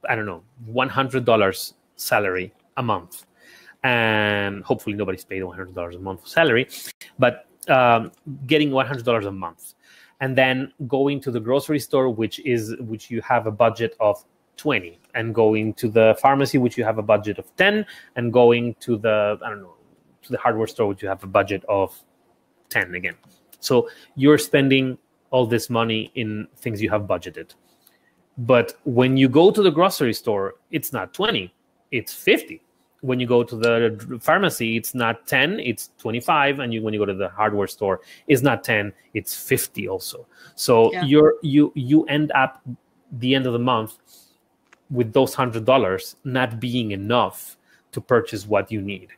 I don't know, one hundred dollars salary a month, and hopefully nobody's paid one hundred dollars a month salary, but um, getting one hundred dollars a month, and then going to the grocery store, which is which you have a budget of twenty, and going to the pharmacy, which you have a budget of ten, and going to the I don't know to the hardware store, which you have a budget of ten again. So you're spending all this money in things you have budgeted. But when you go to the grocery store, it's not 20, it's 50. When you go to the pharmacy, it's not 10, it's 25. And you, when you go to the hardware store, it's not 10, it's 50 also. So Yeah. you're you you end up the end of the month with those hundred dollars not being enough to purchase what you need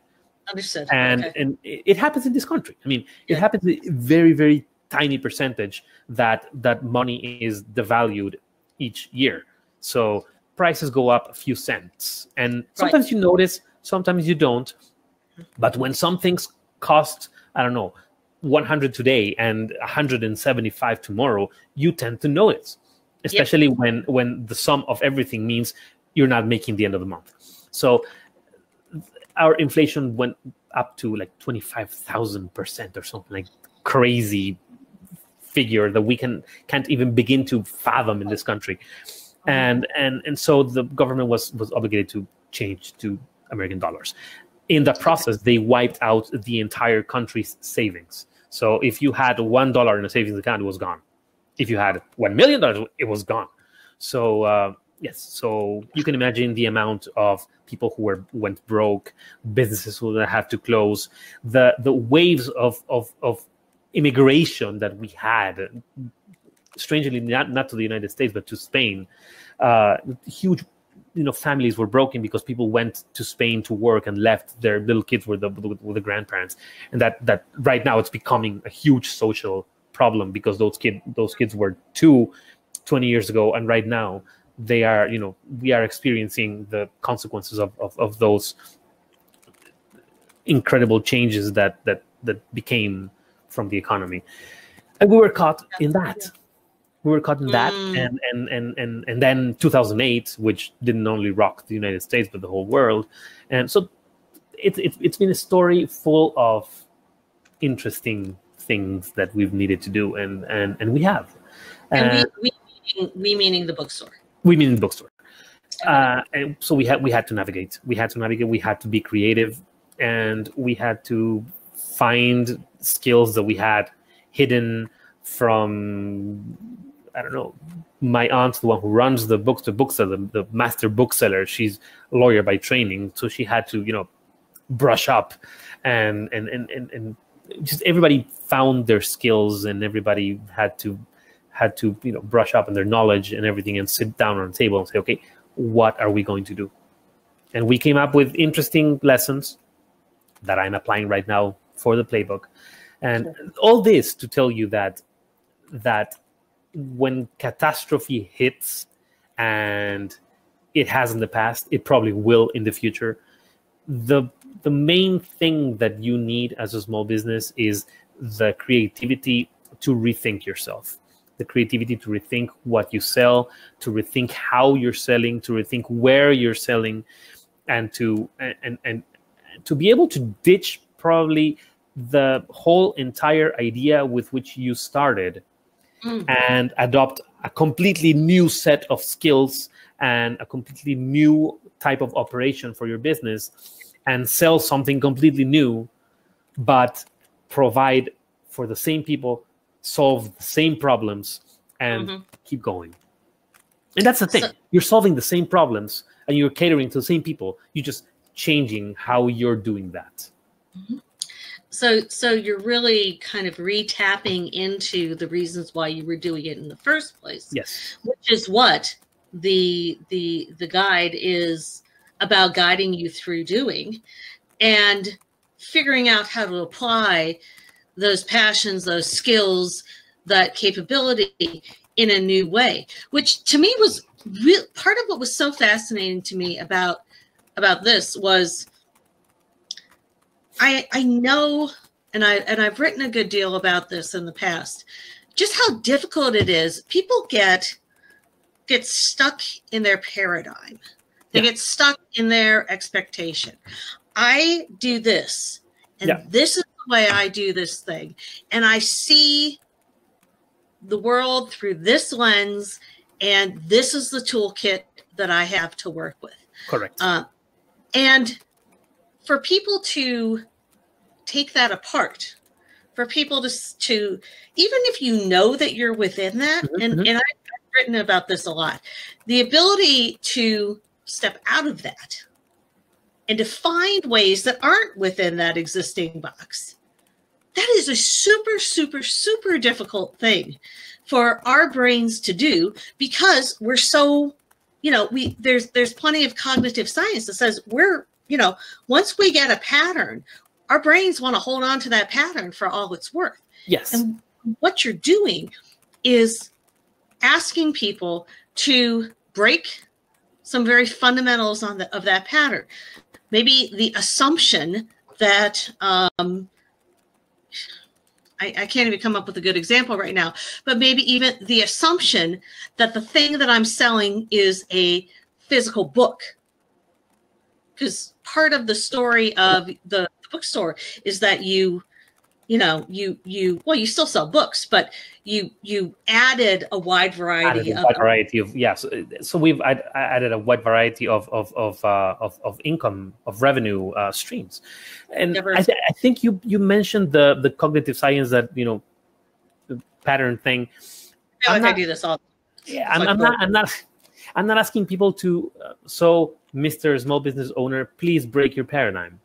Understood. and okay. and it it happens in this country. I mean, it Yeah. happens a very very tiny percentage that that money is devalued each year. So prices go up a few cents, and sometimes you notice, sometimes you don't. Mm-hmm. But when some things cost, I don't know, 100 today and 175 tomorrow, you tend to notice, especially when when the sum of everything means you're not making the end of the month. So our inflation went up to like 25,000% or something like crazy figure that we can can't even begin to fathom in this country. And and and so the government was was obligated to change to American dollars. In the process, they wiped out the entire country's savings. So if you had one dollar in a savings account, it was gone. If you had one million dollars, it was gone. So uh, yes, so you can imagine the amount of people who were went broke, businesses who had to close, the the waves of of, of immigration that we had, strangely not not to the United States but to Spain, uh, huge you know families were broken because people went to Spain to work and left their little kids with the with the grandparents, and that that right now it's becoming a huge social problem because those kid those kids were two 20 years ago and right now they are you know we are experiencing the consequences of, of, of those incredible changes that that that became from the economy. And we were caught in that. We were caught in that Mm. and, and and and and then 2008 which didn't only rock the united states but the whole world. And so it, it, it's been a story full of interesting things that we've needed to do and and and we have. And Uh, we, we, meaning, we meaning the bookstore. We mean the bookstore. Uh, and so we had we had to navigate. We had to navigate. We had to be creative. And we had to find skills that we had hidden from i don't know my aunt the one who runs the books the bookseller the, the master bookseller. She's a lawyer by training. So she had to you know brush up and and and and, and just everybody found their skills and everybody had to had to you know brush up on their knowledge and everything and sit down on a table and say okay what are we going to do? And we came up with interesting lessons that i'm applying right now for the playbook. And all this to tell you that that when catastrophe hits and it has in the past it probably will in the future the the main thing that you need as a small business is the creativity to rethink yourself the creativity to rethink what you sell to rethink how you're selling to rethink where you're selling and to and and, to be able to ditch probably the whole entire idea with which you started Mm. and adopt a completely new set of skills and a completely new type of operation for your business and sell something completely new but provide for the same people solve the same problems and Mhm. keep going. And that's the thing. So- you're solving the same problems and you're catering to the same people. You're just changing how you're doing that. So so you're really kind of retapping into the reasons why you were doing it in the first place. yes. Which is what the the the guide is about guiding you through doing and figuring out how to apply those passions, those skills, that capability in a new way, which to me was real part of what was so fascinating to me about about this was I I know and I and I've written a good deal about this in the past. Just how difficult it is. People get get stuck in their paradigm. They Yeah. get stuck in their expectation. I do this and Yeah. this is way I do this thing and I see the world through this lens and this is the toolkit that I have to work with. correct Uh, and for people to take that apart, for people to, to even if you know that you're within that, Mhm, and, mhm. and I've written about this a lot, the ability to step out of that and to find ways that aren't within that existing box. That is a super, super, super difficult thing for our brains to do because we're so you know we there's there's plenty of cognitive science that says we're you know once we get a pattern our brains want to hold on to that pattern for all it's worth. Yes. And what you're doing is asking people to break some very fundamentals on the of that pattern. Maybe the assumption that um I, I can't even come up with a good example right now, but maybe even the assumption that the thing that I'm selling is a physical book. because part of the story of the bookstore is that you you know you you well you still sell books but you you added a wide variety added a of wide variety of yes so we've add, added a wide variety of of of uh, of, of income of revenue uh, streams. And Never- I, th- I think you you mentioned the the cognitive science that you know pattern thing. I like I do this all yeah I'm, like I'm not i'm not i'm not asking people to uh, so mr small business owner please break your paradigm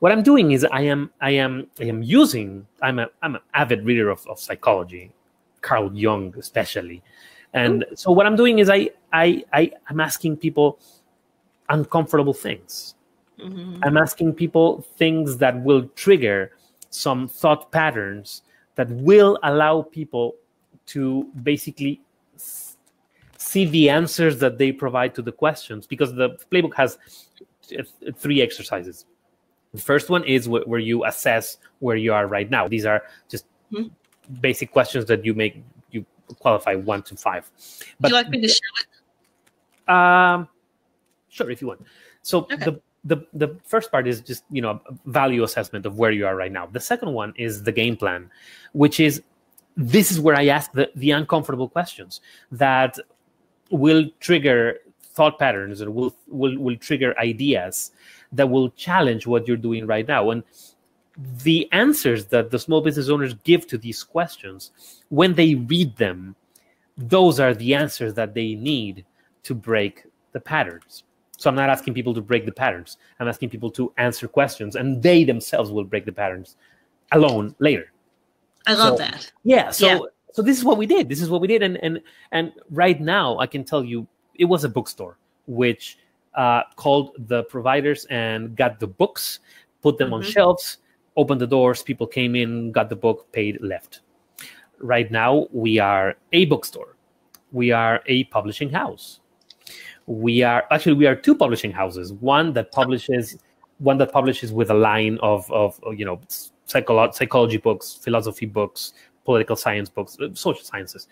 what i'm doing is i am i am i am using i'm a i'm an avid reader of, of psychology carl jung especially and so what i'm doing is i i, I i'm asking people uncomfortable things Mhm. I'm asking people things that will trigger some thought patterns that will allow people to basically see the answers that they provide to the questions because the playbook has th- three exercises. The first one is wh- where you assess where you are right now. These are just Mhm. basic questions that you make you qualify one to five. Would you like me to show it? Um, sure, if you want. So Okay. the the the first part is just you know a value assessment of where you are right now. The second one is the game plan, which is this is where I ask the, the uncomfortable questions that will trigger thought patterns and will will will trigger ideas that will challenge what you're doing right now. And the answers that the small business owners give to these questions, when they read them, those are the answers that they need to break the patterns. So I'm not asking people to break the patterns. I'm asking people to answer questions, and they themselves will break the patterns alone later. I love So- that. Yeah. So Yeah. so this is what we did. This is what we did, and and and right now I can tell you it was a bookstore which uh, called the providers and got the books, put them on Mhm. shelves, opened the doors. People came in, got the book, paid, left. Right now we are a bookstore. We are a publishing house. We are actually we are two publishing houses. One that publishes one that publishes with a line of of you know psycholo- psychology books, philosophy books, political science books, uh, social sciences,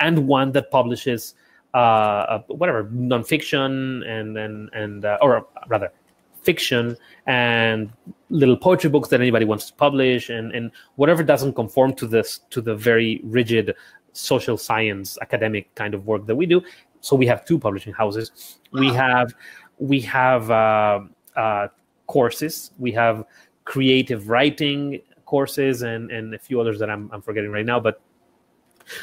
and one that publishes uh, whatever nonfiction and and and uh, or rather fiction and little poetry books that anybody wants to publish and and whatever doesn't conform to this to the very rigid social science academic kind of work that we do. So we have two publishing houses. We have we have uh, uh, courses. We have creative writing courses and and a few others that i'm, I'm forgetting right now but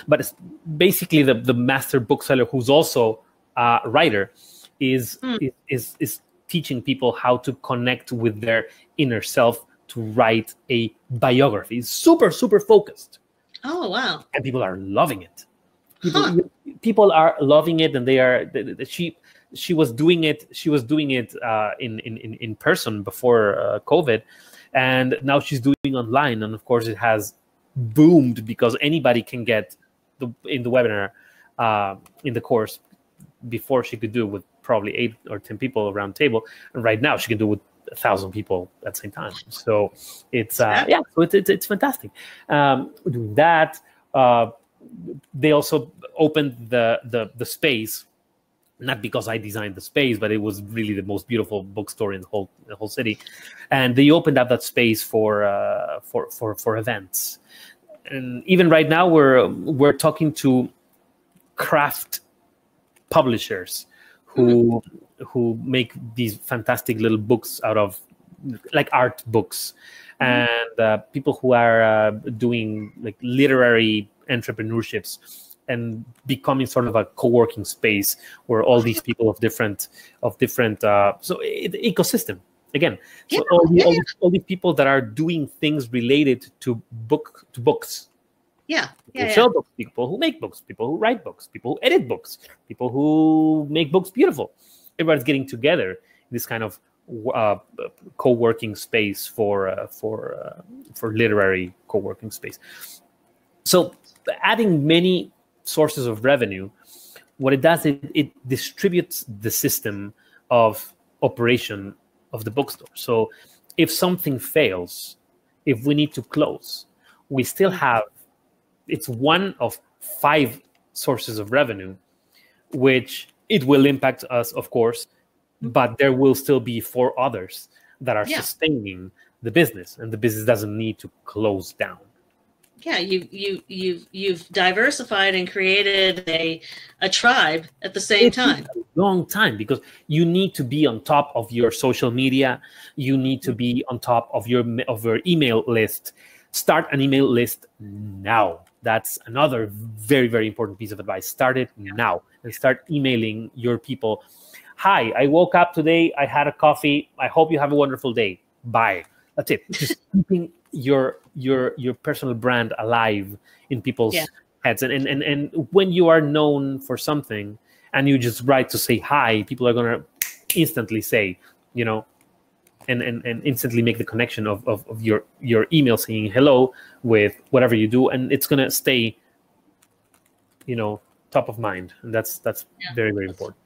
but it's basically the the master bookseller who's also a writer is, Hmm. is is is teaching people how to connect with their inner self to write a biography it's super super focused Oh wow. and people are loving it. People, Huh. people are loving it, and they are. th- th- She she was doing it. She was doing it uh, in, in in in person before uh, COVID, and now she's doing online. And of course, it has boomed because anybody can get the in the webinar uh, in the course before she could do it with probably eight or ten people around the table, and right now she can do it with a thousand people at the same time. So it's uh, Yeah. yeah, so it's it's, it's fantastic. Um, doing that, uh, they also opened the the the space. Not because I designed the space, but it was really the most beautiful bookstore in the whole the whole city, and they opened up that space for uh, for for for events. And even right now, we're we're talking to craft publishers who who make these fantastic little books out of like art books. And uh, people who are uh, doing like literary entrepreneurships and becoming sort of a co-working space where all these (laughs) people of different of different uh, so i- the ecosystem again so Yeah, all, the, yeah, all, these, all these people that are doing things related to book to books Yeah. people Yeah. who sell books, people who make books, people who write books, people who edit books, people who make books beautiful. Everybody's getting together in this kind of uh, co-working space for uh, for uh, for literary co-working space. So adding many sources of revenue, what it does it it distributes the system of operation of the bookstore. So if something fails, if we need to close, we still mm-hmm. have it's one of five sources of revenue, which it will impact us, of course, mm-hmm. but there will still be four others that are Yeah. sustaining the business, and the business doesn't need to close down. Yeah, you you you've you've diversified and created a a tribe at the same It time. long time because you need to be on top of your social media. You need to be on top of your of your email list. Start an email list now. That's another very very important piece of advice. Start it now and start emailing your people. Hi i woke up today. I had a coffee. I hope you have a wonderful day. Bye. That's it. Just (laughs) keeping your your your personal brand alive in people's Yeah. heads and, and and and when you are known for something and you just write to say hi people are gonna instantly say you know and and, and instantly make the connection of, of, of your your email saying hello with whatever you do and it's gonna stay you know top of mind and that's that's Yeah. very very important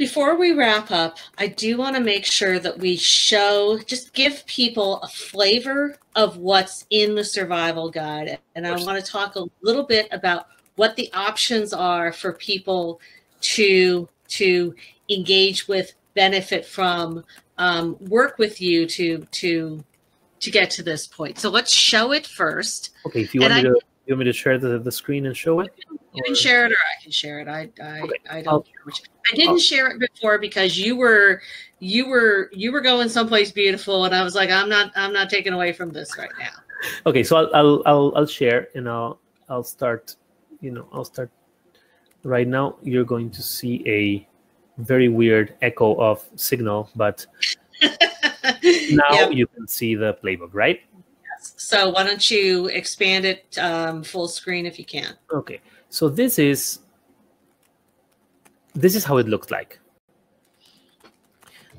Before we wrap up, I do want to make sure that we show, just give people a flavor of what's in the survival guide. And I want to talk a little bit about what the options are for people to to engage with, benefit from, um, work with you to to to get to this point. So let's show it first. okay if you And want me to you want me to share the, the screen and show it You can Or- share it, or I can share it. I I, Okay, I don't care which. I didn't I'll- share it before because you were you were you were going someplace beautiful, and I was like, I'm not I'm not taking away from this right now. okay so I'll, I'll i'll i'll share and i'll i'll start you know i'll start right now you're going to see a very weird echo of signal but (laughs) now Yep. you can see the playbook right So why don't you expand it um, full screen if you can? okay so this is this is how it looks like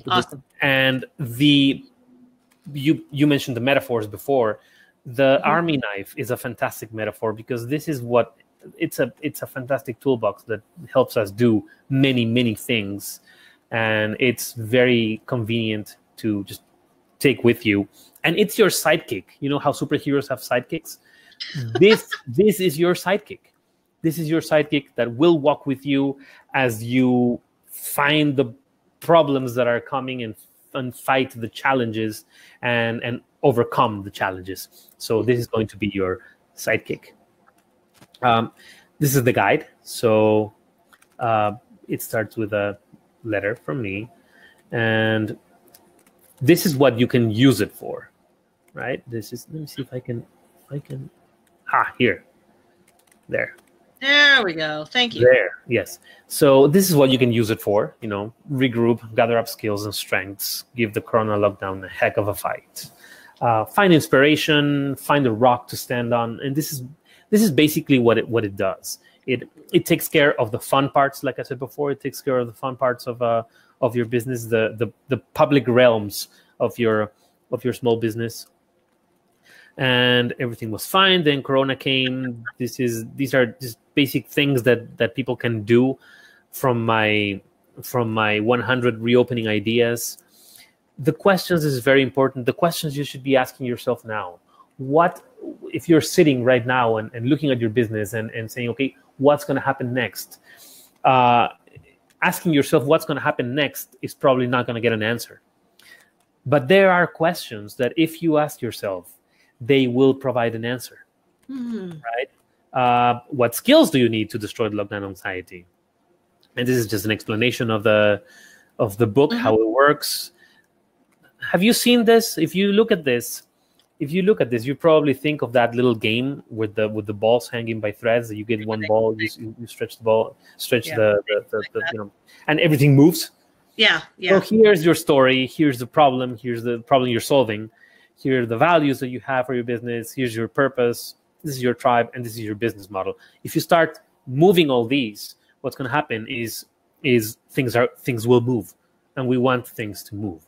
Awesome. and the you you mentioned the metaphors before the Mhm. army knife is a fantastic metaphor because this is what it's a it's a fantastic toolbox that helps us do many many things and it's very convenient to just take with you. And it's your sidekick. You know how superheroes have sidekicks? This (laughs) this is your sidekick. This is your sidekick that will walk with you as you find the problems that are coming and, and fight the challenges and and overcome the challenges. So this is going to be your sidekick. Um, this is the guide. So uh, it starts with a letter from me. And this is what you can use it for right this is let me see if i can if i can ah here there There we go. Thank you. there, yes. So this is what you can use it for. You know, regroup, gather up skills and strengths, give the Corona lockdown a heck of a fight. Uh, find inspiration, find a rock to stand on, and this is this is basically what it what it does. It it takes care of the fun parts, like I said before. It takes care of the fun parts of uh of your business, the the the public realms of your of your small business. And everything was fine. Then corona came. This is these are just basic things that that people can do from my from my 100 reopening ideas. The questions is very important. The questions you should be asking yourself now. What if you're sitting right now and, and looking at your business and, and saying okay what's going to happen next? Uh, asking yourself what's going to happen next is probably not going to get an answer. But there are questions that if you ask yourself they will provide an answer. Hmm. uh, what skills do you need to destroy the lockdown anxiety? And this is just an explanation of the of the book Mhm. how it works. Have you seen this? If you look at this if you look at this you probably think of that little game with the with the balls hanging by threads that you get one ball you, you stretch the ball stretch Yeah. the, the, the, the you know and everything moves Yeah. yeah. so here's your story. Here's the problem. Here's the problem you're solving. Here are the values that you have for your business. Here's your purpose. This is your tribe, and this is your business model. If you start moving all these, what's going to happen is is things are things will move, and we want things to move.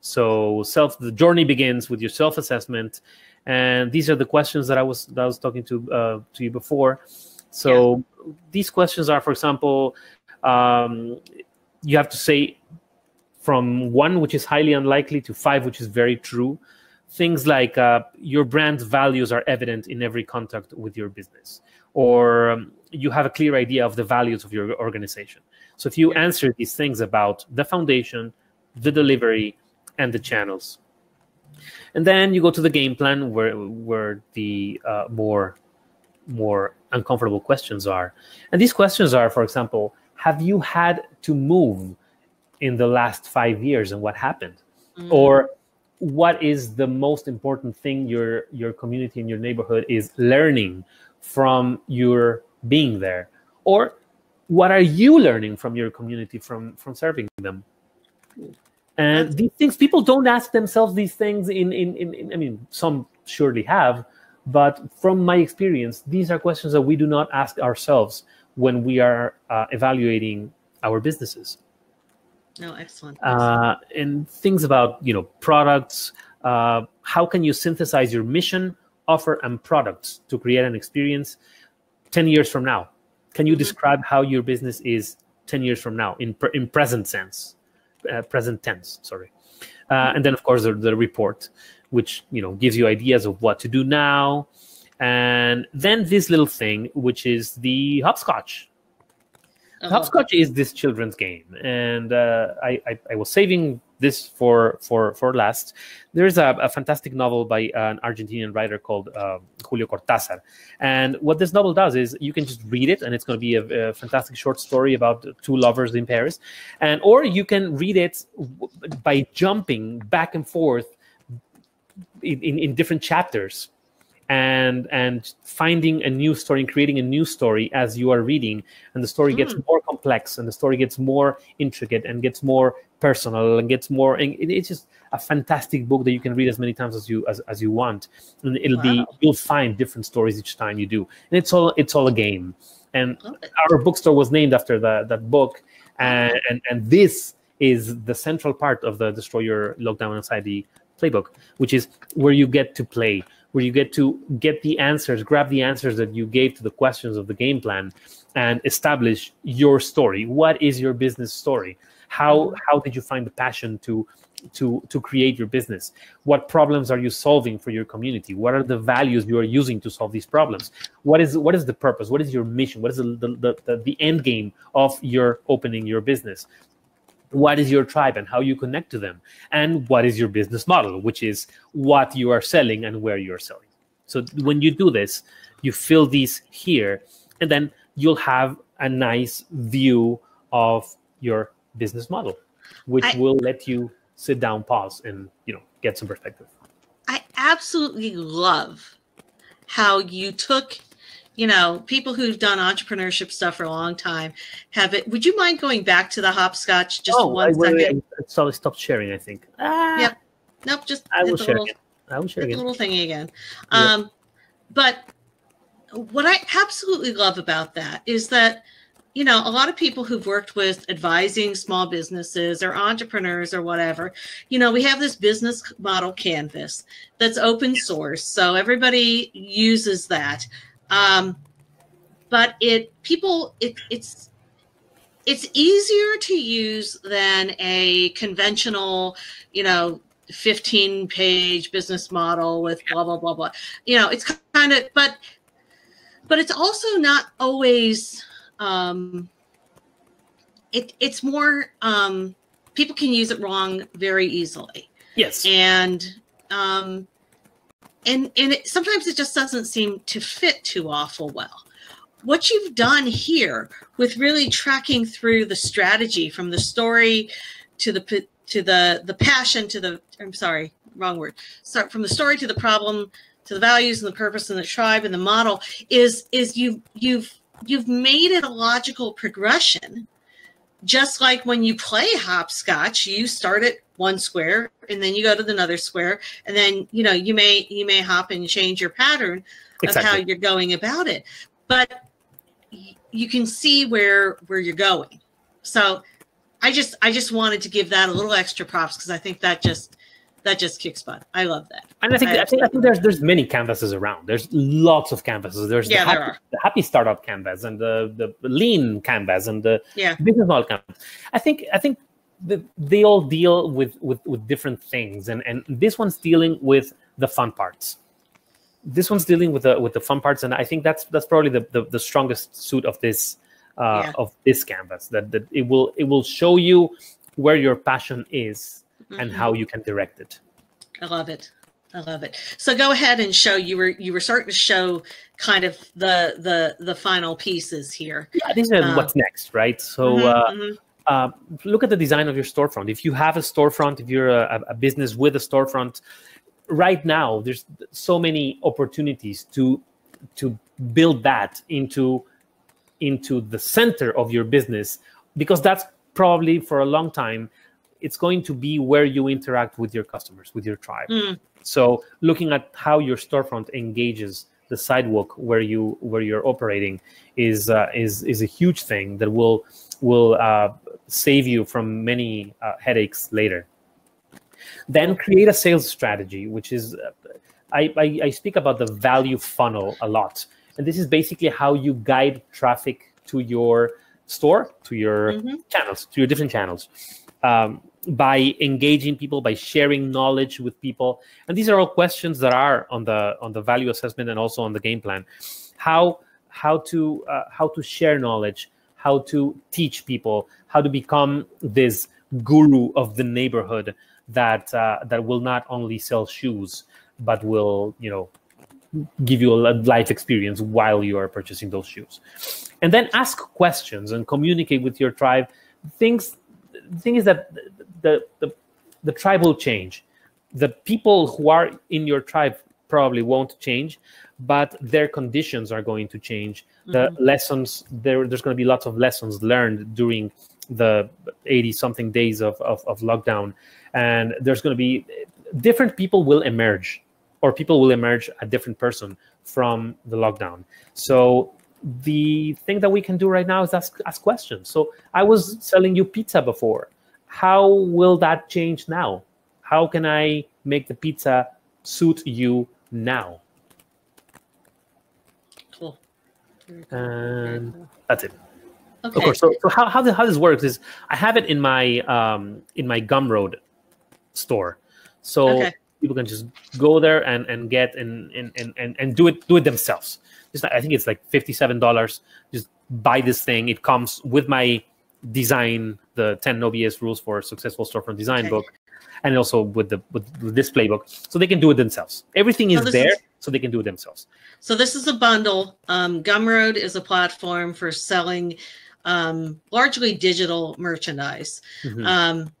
So self the journey begins with your self assessment, and these are the questions that I was that I was talking to uh, to you before. So these questions are, for example, um, you have to say from one which is highly unlikely to five which is very true things like uh, your brand values are evident in every contact with your business or um, you have a clear idea of the values of your organization. So if you answer these things about the foundation, the delivery, and the channels, and then you go to the game plan where where the uh, more more uncomfortable questions are, and these questions are, for example, have you had to move in the last five years, and what happened, mm-hmm. or what is the most important thing your your community and your neighborhood is learning from your being there? Or what are you learning from your community from from serving them and these things people don't ask themselves these things in in, in, in i mean some surely have but from my experience these are questions that we do not ask ourselves when we are uh, evaluating our businesses no, excellent. Uh, and things about you know products. Uh, how can you synthesize your mission, offer, and products to create an experience ten years from now? Can you mm-hmm. describe how your business is ten years from now in in present sense, uh, present tense? Sorry. Uh. And then of course the, the report, which you know gives you ideas of what to do now, and then this little thing, which is the hopscotch uh-huh. Hopscotch is this children's game, and uh, I, I, I was saving this for for for last. There's a, a fantastic novel by an Argentinian writer called uh, Julio Cortázar, and what this novel does is you can just read it, and it's going to be a, a, fantastic short story about two lovers in Paris, and or you can read it by jumping back and forth in, in, in different chapters and and finding a new story and creating a new story as you are reading and the story mm. gets hmm. more complex and the story gets more intricate and gets more personal and gets more and it's just a fantastic book that you can read as many times as you as, as you want and it'll wow. be you'll find different stories each time you do and it's all it's all a game and our bookstore was named after that that book and, and and this is the central part of the destroy your lockdown anxiety playbook which is where you get to play where you get to get the answers, grab the answers that you gave to the questions of the game plan, and establish your story. What is your business story? How mm-hmm. how did you find the passion to to to create your business? What problems are you solving for your community? What are the values you are using to solve these problems? What is what is the purpose? What is your mission? What is the the, the, the end game of your opening your business? What is your tribe and how you connect to them? And what is your business model which is what you are selling and where you're selling. So when you do this you fill these here and then you'll have a nice view of your business model which I, will let you sit down pause and you know get some perspective. I absolutely love how you took you know, people who've done entrepreneurship stuff for a long time have it. Would you mind going back to the hopscotch just oh, one I, second? I, so I stopped sharing, I think. Ah, yep. Nope. Just I will share little, again. I will share again. The little thingy again. Um, yep. but what I absolutely love about that is that you know a lot of people who've worked with advising small businesses or entrepreneurs or whatever you know we have this business model canvas that's open source so everybody uses that um, but it people it, it's it's easier to use than a conventional, you know, 15 page business model with blah blah blah blah. You know, it's kind of but but it's also not always um it it's more um people can use it wrong very easily. Yes. And um and and it, sometimes it just doesn't seem to fit too awful well. What you've done here with really tracking through the strategy from the story to the to the the passion to the i'm sorry wrong word. Start from the story to the problem to the values and the purpose and the tribe and the model is is you you've you've made it a logical progression just like when you play hopscotch you start at one square and then you go to the another square. And then you know you may you may hop and change your pattern exactly. of how you're going about it. But you can see where where you're going. So i just i just wanted to give that a little extra props because i think that just that just kicks butt. I love that. And I think I, I think I think there's there's many canvases around. There's lots of canvases. There's yeah, the, happy, there the happy startup canvas and the the lean canvas and the yeah. business model canvas. I think I think the, they all deal with, with with different things, and and this one's dealing with the fun parts. this one's dealing with the with the fun parts, and I think that's that's probably the the, the strongest suit of this uh, Yeah. of this canvas. That that it will it will show you where your passion is and Mhm. how you can direct it. I love it. I love it. So go ahead and show you were you were starting to show kind of the the the final pieces here. Yeah, this is Uh, what's next, right? So. Mhm, Uh, mhm. uh, look at the design of your storefront. If you have a storefront, if you're a, a business with a storefront, right now there's so many opportunities to to build that into into the center of your business because that's probably for a long time it's going to be where you interact with your customers with your tribe Mm. so looking at how your storefront engages the sidewalk where you where you're operating is uh, is is a huge thing that will will uh, save you from many uh, headaches later. Then create a sales strategy, which is uh, I, I I speak about the value funnel a lot, and this is basically how you guide traffic to your store, to your Mhm. channels, to your different channels. Um, by engaging people by sharing knowledge with people. And these are all questions that are on the on the value assessment and also on the game plan. How how to uh, how to share knowledge how to teach people how to become this guru of the neighborhood that uh, that will not only sell shoes but will you know give you a life experience while you are purchasing those shoes. And then ask questions and communicate with your tribe things the thing is that the, the the tribe will change the people who are in your tribe probably won't change but their conditions are going to change. The mm-hmm. lessons there there's going to be lots of lessons learned during the 80 something days of, of, of lockdown. And there's going to be different people will emerge or people will emerge a different person from the lockdown. So the thing that we can do right now is ask, ask questions so i was selling you pizza before how will that change now how can i make the pizza suit you now Cool. Very cool. Very and that's it Okay. of course so, so how, how, the, how this works is i have it in my um in my gumroad store so Okay. people can just go there and and get and and, and, and do it do it themselves just i think it's like 57 dollars just buy this thing it comes with my design the 10 no bs rules for successful storefront design Okay. book and also with the with this playbook so they can do it themselves everything is this there is- so they can do it themselves So this is a bundle. Um, Gumroad is a platform for selling um, largely digital merchandise. Mhm. Um,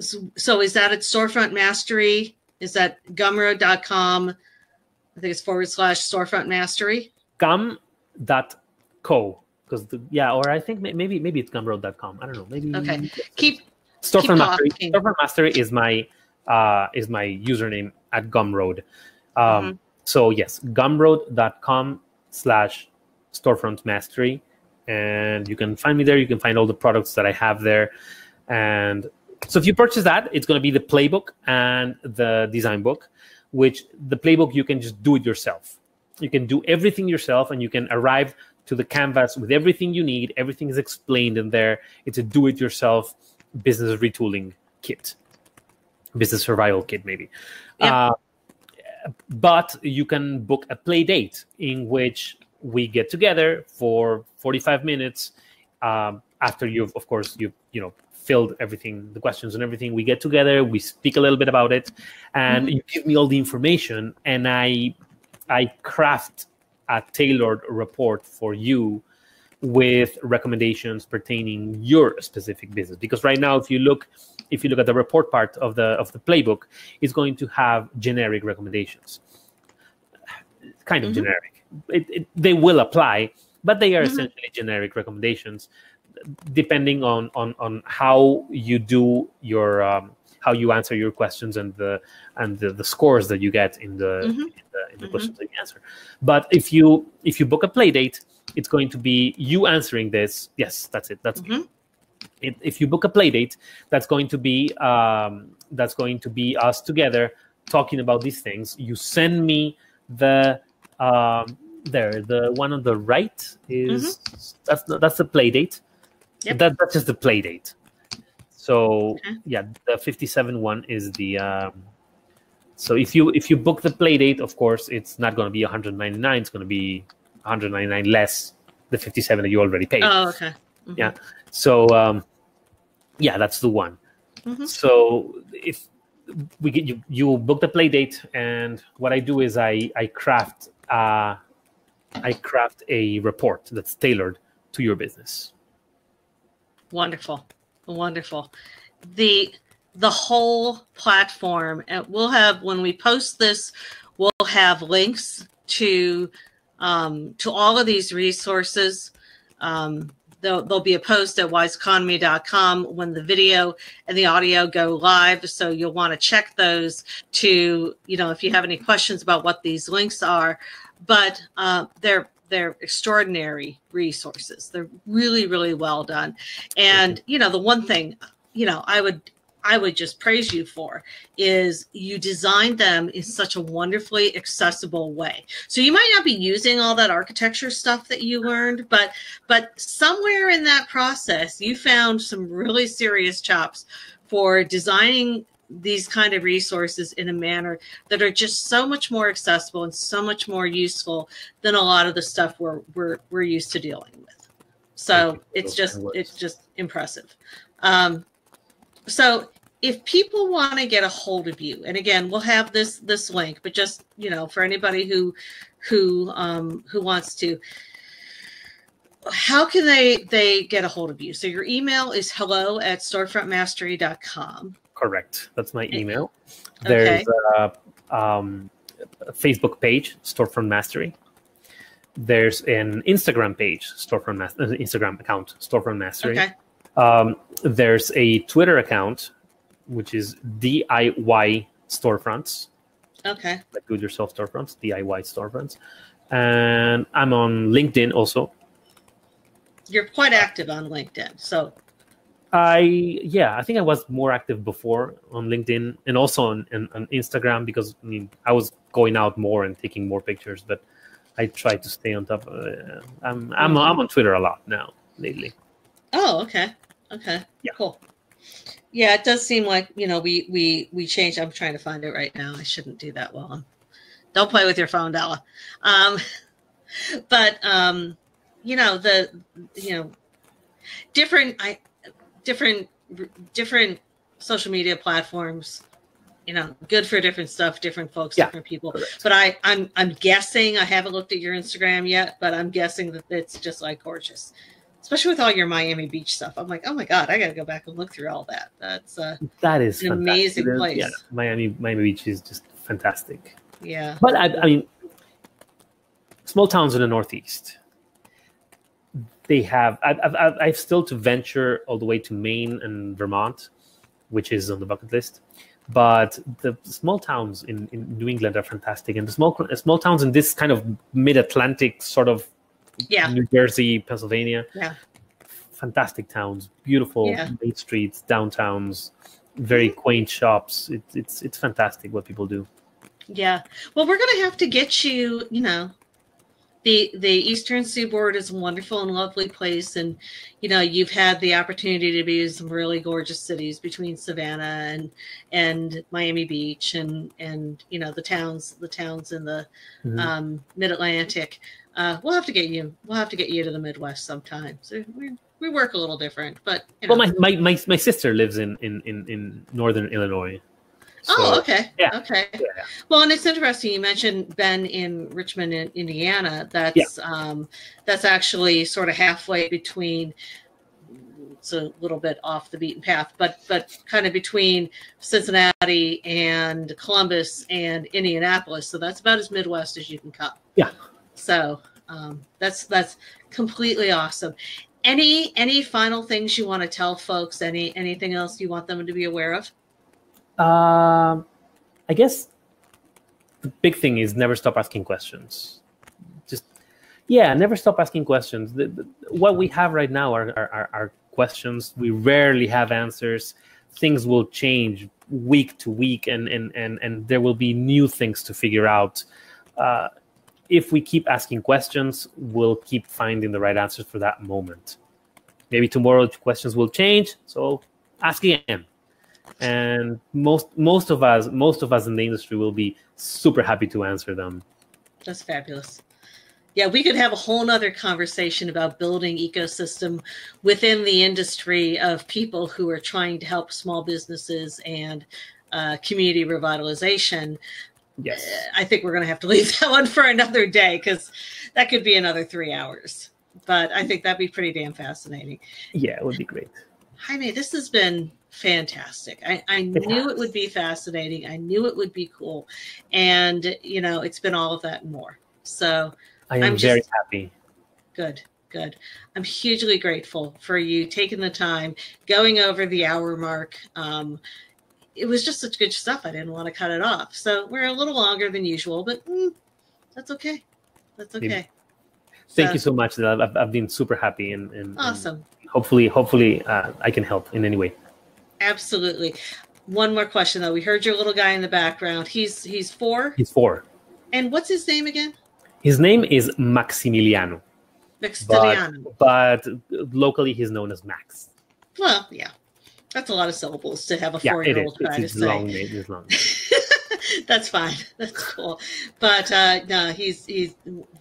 so, so is that at Storefront Mastery? Is that gumroad.com? I think it's forward slash storefront mastery. gum.co because yeah or i think maybe maybe it's gumroad.com i don't know. Maybe Okay. Keep storefront mastery. storefront mastery is my uh is my username at gumroad. Um Mhm. so yes gumroad.com slash storefront mastery. And you can find me there. You can find all the products that i have there. And so if you purchase that it's going to be the playbook and the design book which the playbook you can just do it yourself you can do everything yourself and you can arrive to the canvas with everything you need. Everything is explained in there. It's a do it yourself business retooling kit. Business survival kit maybe. Yeah. uh, but you can book a play date in which we get together for 45 minutes um, after you've of course you've you know filled everything the questions and everything. We get together we speak a little bit about it and Mhm. you give me all the information and i i craft a tailored report for you with recommendations pertaining your specific business because right now if you look if you look at the report part of the of the playbook it's going to have generic recommendations kind of Mhm. generic it, it, they will apply but they are Mhm. essentially generic recommendations depending on on on how you do your um, how you answer your questions and the and the, the scores that you get in the Mhm. in the, in the Mhm. questions that you answer but if you if you book a play date it's going to be you answering this yes that's it that's me Mhm. it, if you book a play date that's going to be um, that's going to be us together talking about these things you send me the um, there the one on the right is that's the, that's the play date Yep. that, that's just the play date so Okay. yeah the 57 one is the um, So if you if you book the play date, of course, it's not going to be 199. It's going to be 199 less the 57 that you already paid. Oh, okay. Mhm. Yeah. So um, yeah, that's the one. Mhm. So if we get you, you book the play date, and what I do is I I craft uh, I craft a report that's tailored to your business. Wonderful, wonderful. The the whole platform, and we'll have when we post this, we'll have links to um, to all of these resources. Um, there'll, there'll be a post at wiseeconomy.com when the video and the audio go live. So you'll want to check those to, you know, if you have any questions about what these links are. But uh, they're they're extraordinary resources. They're really, really well done. And you know, the one thing, you know, I would I would just praise you for is you designed them in such a wonderfully accessible way. So you might not be using all that architecture stuff that you learned, but but somewhere in that process you found some really serious chops for designing these kind of resources in a manner that are just so much more accessible and so much more useful than a lot of the stuff we're we're, we're used to dealing with. So Thank you for it's just it's just impressive. Um, so if people want to get a hold of you, and again, we'll have this this link, but just you know, for anybody who who um, who wants to, how can they they get a hold of you? So your email is hello at storefrontmastery.com. Correct. That's my email. Okay. There's a, um, a Facebook page, Storefront Mastery. There's an Instagram page, Storefront Mas- uh, Instagram account, Storefront Mastery. Okay. Um, there's a Twitter account, which is DIY Storefronts, Okay. like do-it-yourself storefronts, DIY storefronts, and I'm on LinkedIn also. You're quite active on LinkedIn. So I yeah, I think I was more active before on LinkedIn and also on, on, on Instagram because I mean I was going out more and taking more pictures, but I try to stay on top. Of, uh, I'm I'm I'm on Twitter a lot now lately. Oh, okay. Okay. Yeah. Cool. Yeah, it does seem like, you know, we we we changed. I'm trying to find it right now. I shouldn't do that while I'm don't play with your phone, Della. Um (laughs) but um, you know, the you know, different I different different social media platforms, you know, good for different stuff, different folks, Yeah. different people. Correct. But I I'm I'm guessing, I haven't looked at your Instagram yet, but I'm guessing that it's just like gorgeous especially with all your Miami Beach stuff. I'm like, oh my god, I got to go back and look through all that. That's uh, That is An fantastic. amazing place. Yeah, Miami Miami Beach is just fantastic. yeah, But I, I mean, small towns in the Northeast, they have. I've, I've, I've- still to venture all the way to Maine and Vermont, which is on the bucket list. But the small towns in, in New England are fantastic, and the small small towns in this kind of mid Atlantic sort of yeah, New Jersey, Pennsylvania, Yeah. fantastic towns, beautiful Yeah. main streets, downtowns, very quaint shops. It, it's it's fantastic what people do. yeah. Well, we're gonna have to get you. You know, the the Eastern Seaboard is a wonderful and lovely place, and you know, you've had the opportunity to be in some really gorgeous cities between Savannah and and Miami Beach, and and you know the towns the towns in the Mhm. um, Mid Atlantic. Uh, we'll have to get you. We'll have to get you to the Midwest sometime. So we we work a little different, but you know. Well, my, my, my, my sister lives in, in, in, in northern Illinois. Oh, okay. yeah. Okay. yeah. Well, and it's interesting. You mentioned Ben in Richmond, in Indiana. That's um, that's actually sort of halfway between. It's a little bit off the beaten path, but but kind of between Cincinnati and Columbus and Indianapolis. So that's about as Midwest as you can come. Yeah. So um, that's that's completely awesome. Any any final things you want to tell folks? Any anything else you want them to be aware of? Um, I guess the big thing is never stop asking questions. Just yeah, never stop asking questions. The, the, what we have right now are, are, are, are questions. We rarely have answers. Things will change week to week, and and and and there will be new things to figure out. Uh, if we keep asking questions, we'll keep finding the right answers for that moment. Maybe tomorrow questions will change, so ask again and most most of us most of us in the industry will be super happy to answer them. That's fabulous. Yeah, we could have a whole nother conversation about building ecosystem within the industry of people who are trying to help small businesses and uh, community revitalization. Yes. I think we're going to have to (laughs) leave that one for another day because that could be another three hours. But I think that'd be pretty damn fascinating. Yeah, it would be great. Jaime, this has been fantastic. I, I knew it would be fascinating. I knew it would be cool. And, you know, it's been all of that and more. So I am I'm very just- happy. good, good. I'm hugely grateful for you taking the time, going over the hour mark. Um, it was just such good stuff. I didn't want to cut it off. So we're a little longer than usual, but mm, that's okay. That's okay. Thank So- you so much. I've, I've- been super happy and, and, and Awesome. hopefully hopefully uh, I can help in any way. Absolutely. One more question though. We heard your little guy in the background. He's he's four. He's four. And what's his name again? His name is Maximiliano, Maximiliano. but locally he's known as Max. Well, yeah. That's a lot of syllables to have a four it year is. old try It's to his long say. name. His long. (laughs) That's fine. That's cool. But uh no, he's he's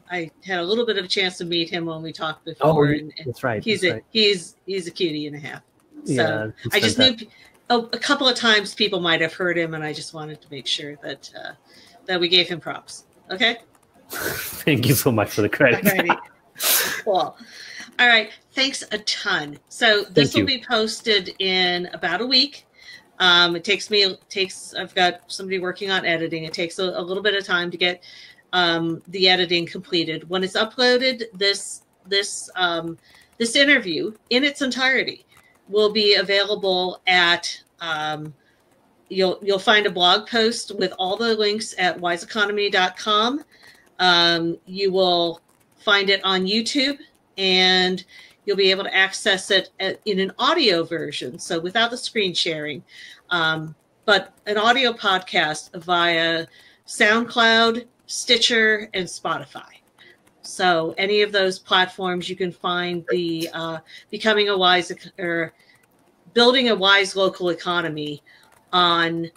I had a little bit of a chance to meet him when we talked Oh, before and, and that's right. he's that's a right. he's he's a cutie and a half. So Yeah, I just fantastic. knew a, a couple of times people might have heard him and I just wanted to make sure that uh that we gave him props. Okay? (laughs) Thank you so much for the credit. Alrighty. (laughs) cool. All right. Thanks a ton. So this Thank will you. be posted in about a week. Um, it takes me takes I've got somebody working on editing. It takes a, a little bit of time to get um, the editing completed. When it's uploaded, this this um, this interview in its entirety will be available at um, you'll you'll find a blog post with all the links at wiseeconomy.com. Um, you will find it on YouTube and you'll be able to access it at, in an audio version, so without the screen sharing, um, but an audio podcast via SoundCloud, Stitcher, and Spotify. So any of those platforms, you can find the uh, becoming a wise or building a wise local economy on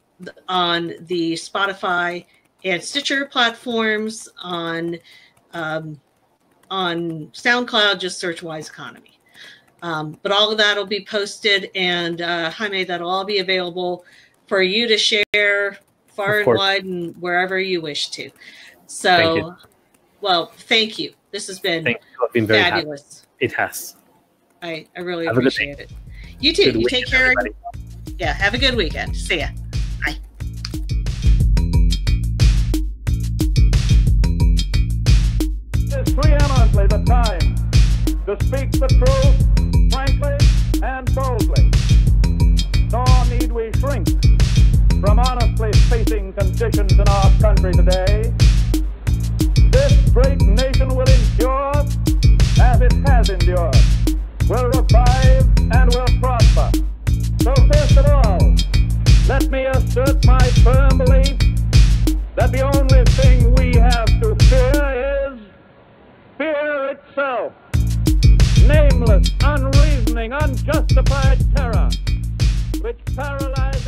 on the Spotify and Stitcher platforms on um, on SoundCloud. Just search Wise Economy. Um, but all of that will be posted, and uh, Jaime, that'll all be available for you to share far and wide and wherever you wish to. So. Well, thank you. This has been Thank you. I've been very happy. fabulous. It has. I, I really Have a good day. appreciate it. You too. Good you take weekend, care. everybody. Yeah. Have a good weekend. See ya. It is preeminently the time to speak the truth frankly and boldly. Nor need we shrink from honestly facing conditions in our country today. Great nation will endure as it has endured, will revive and will prosper. So first of all, let me assert my firm belief that the only thing we have to fear is fear itself. Nameless, unreasoning, unjustified terror, which paralyzes.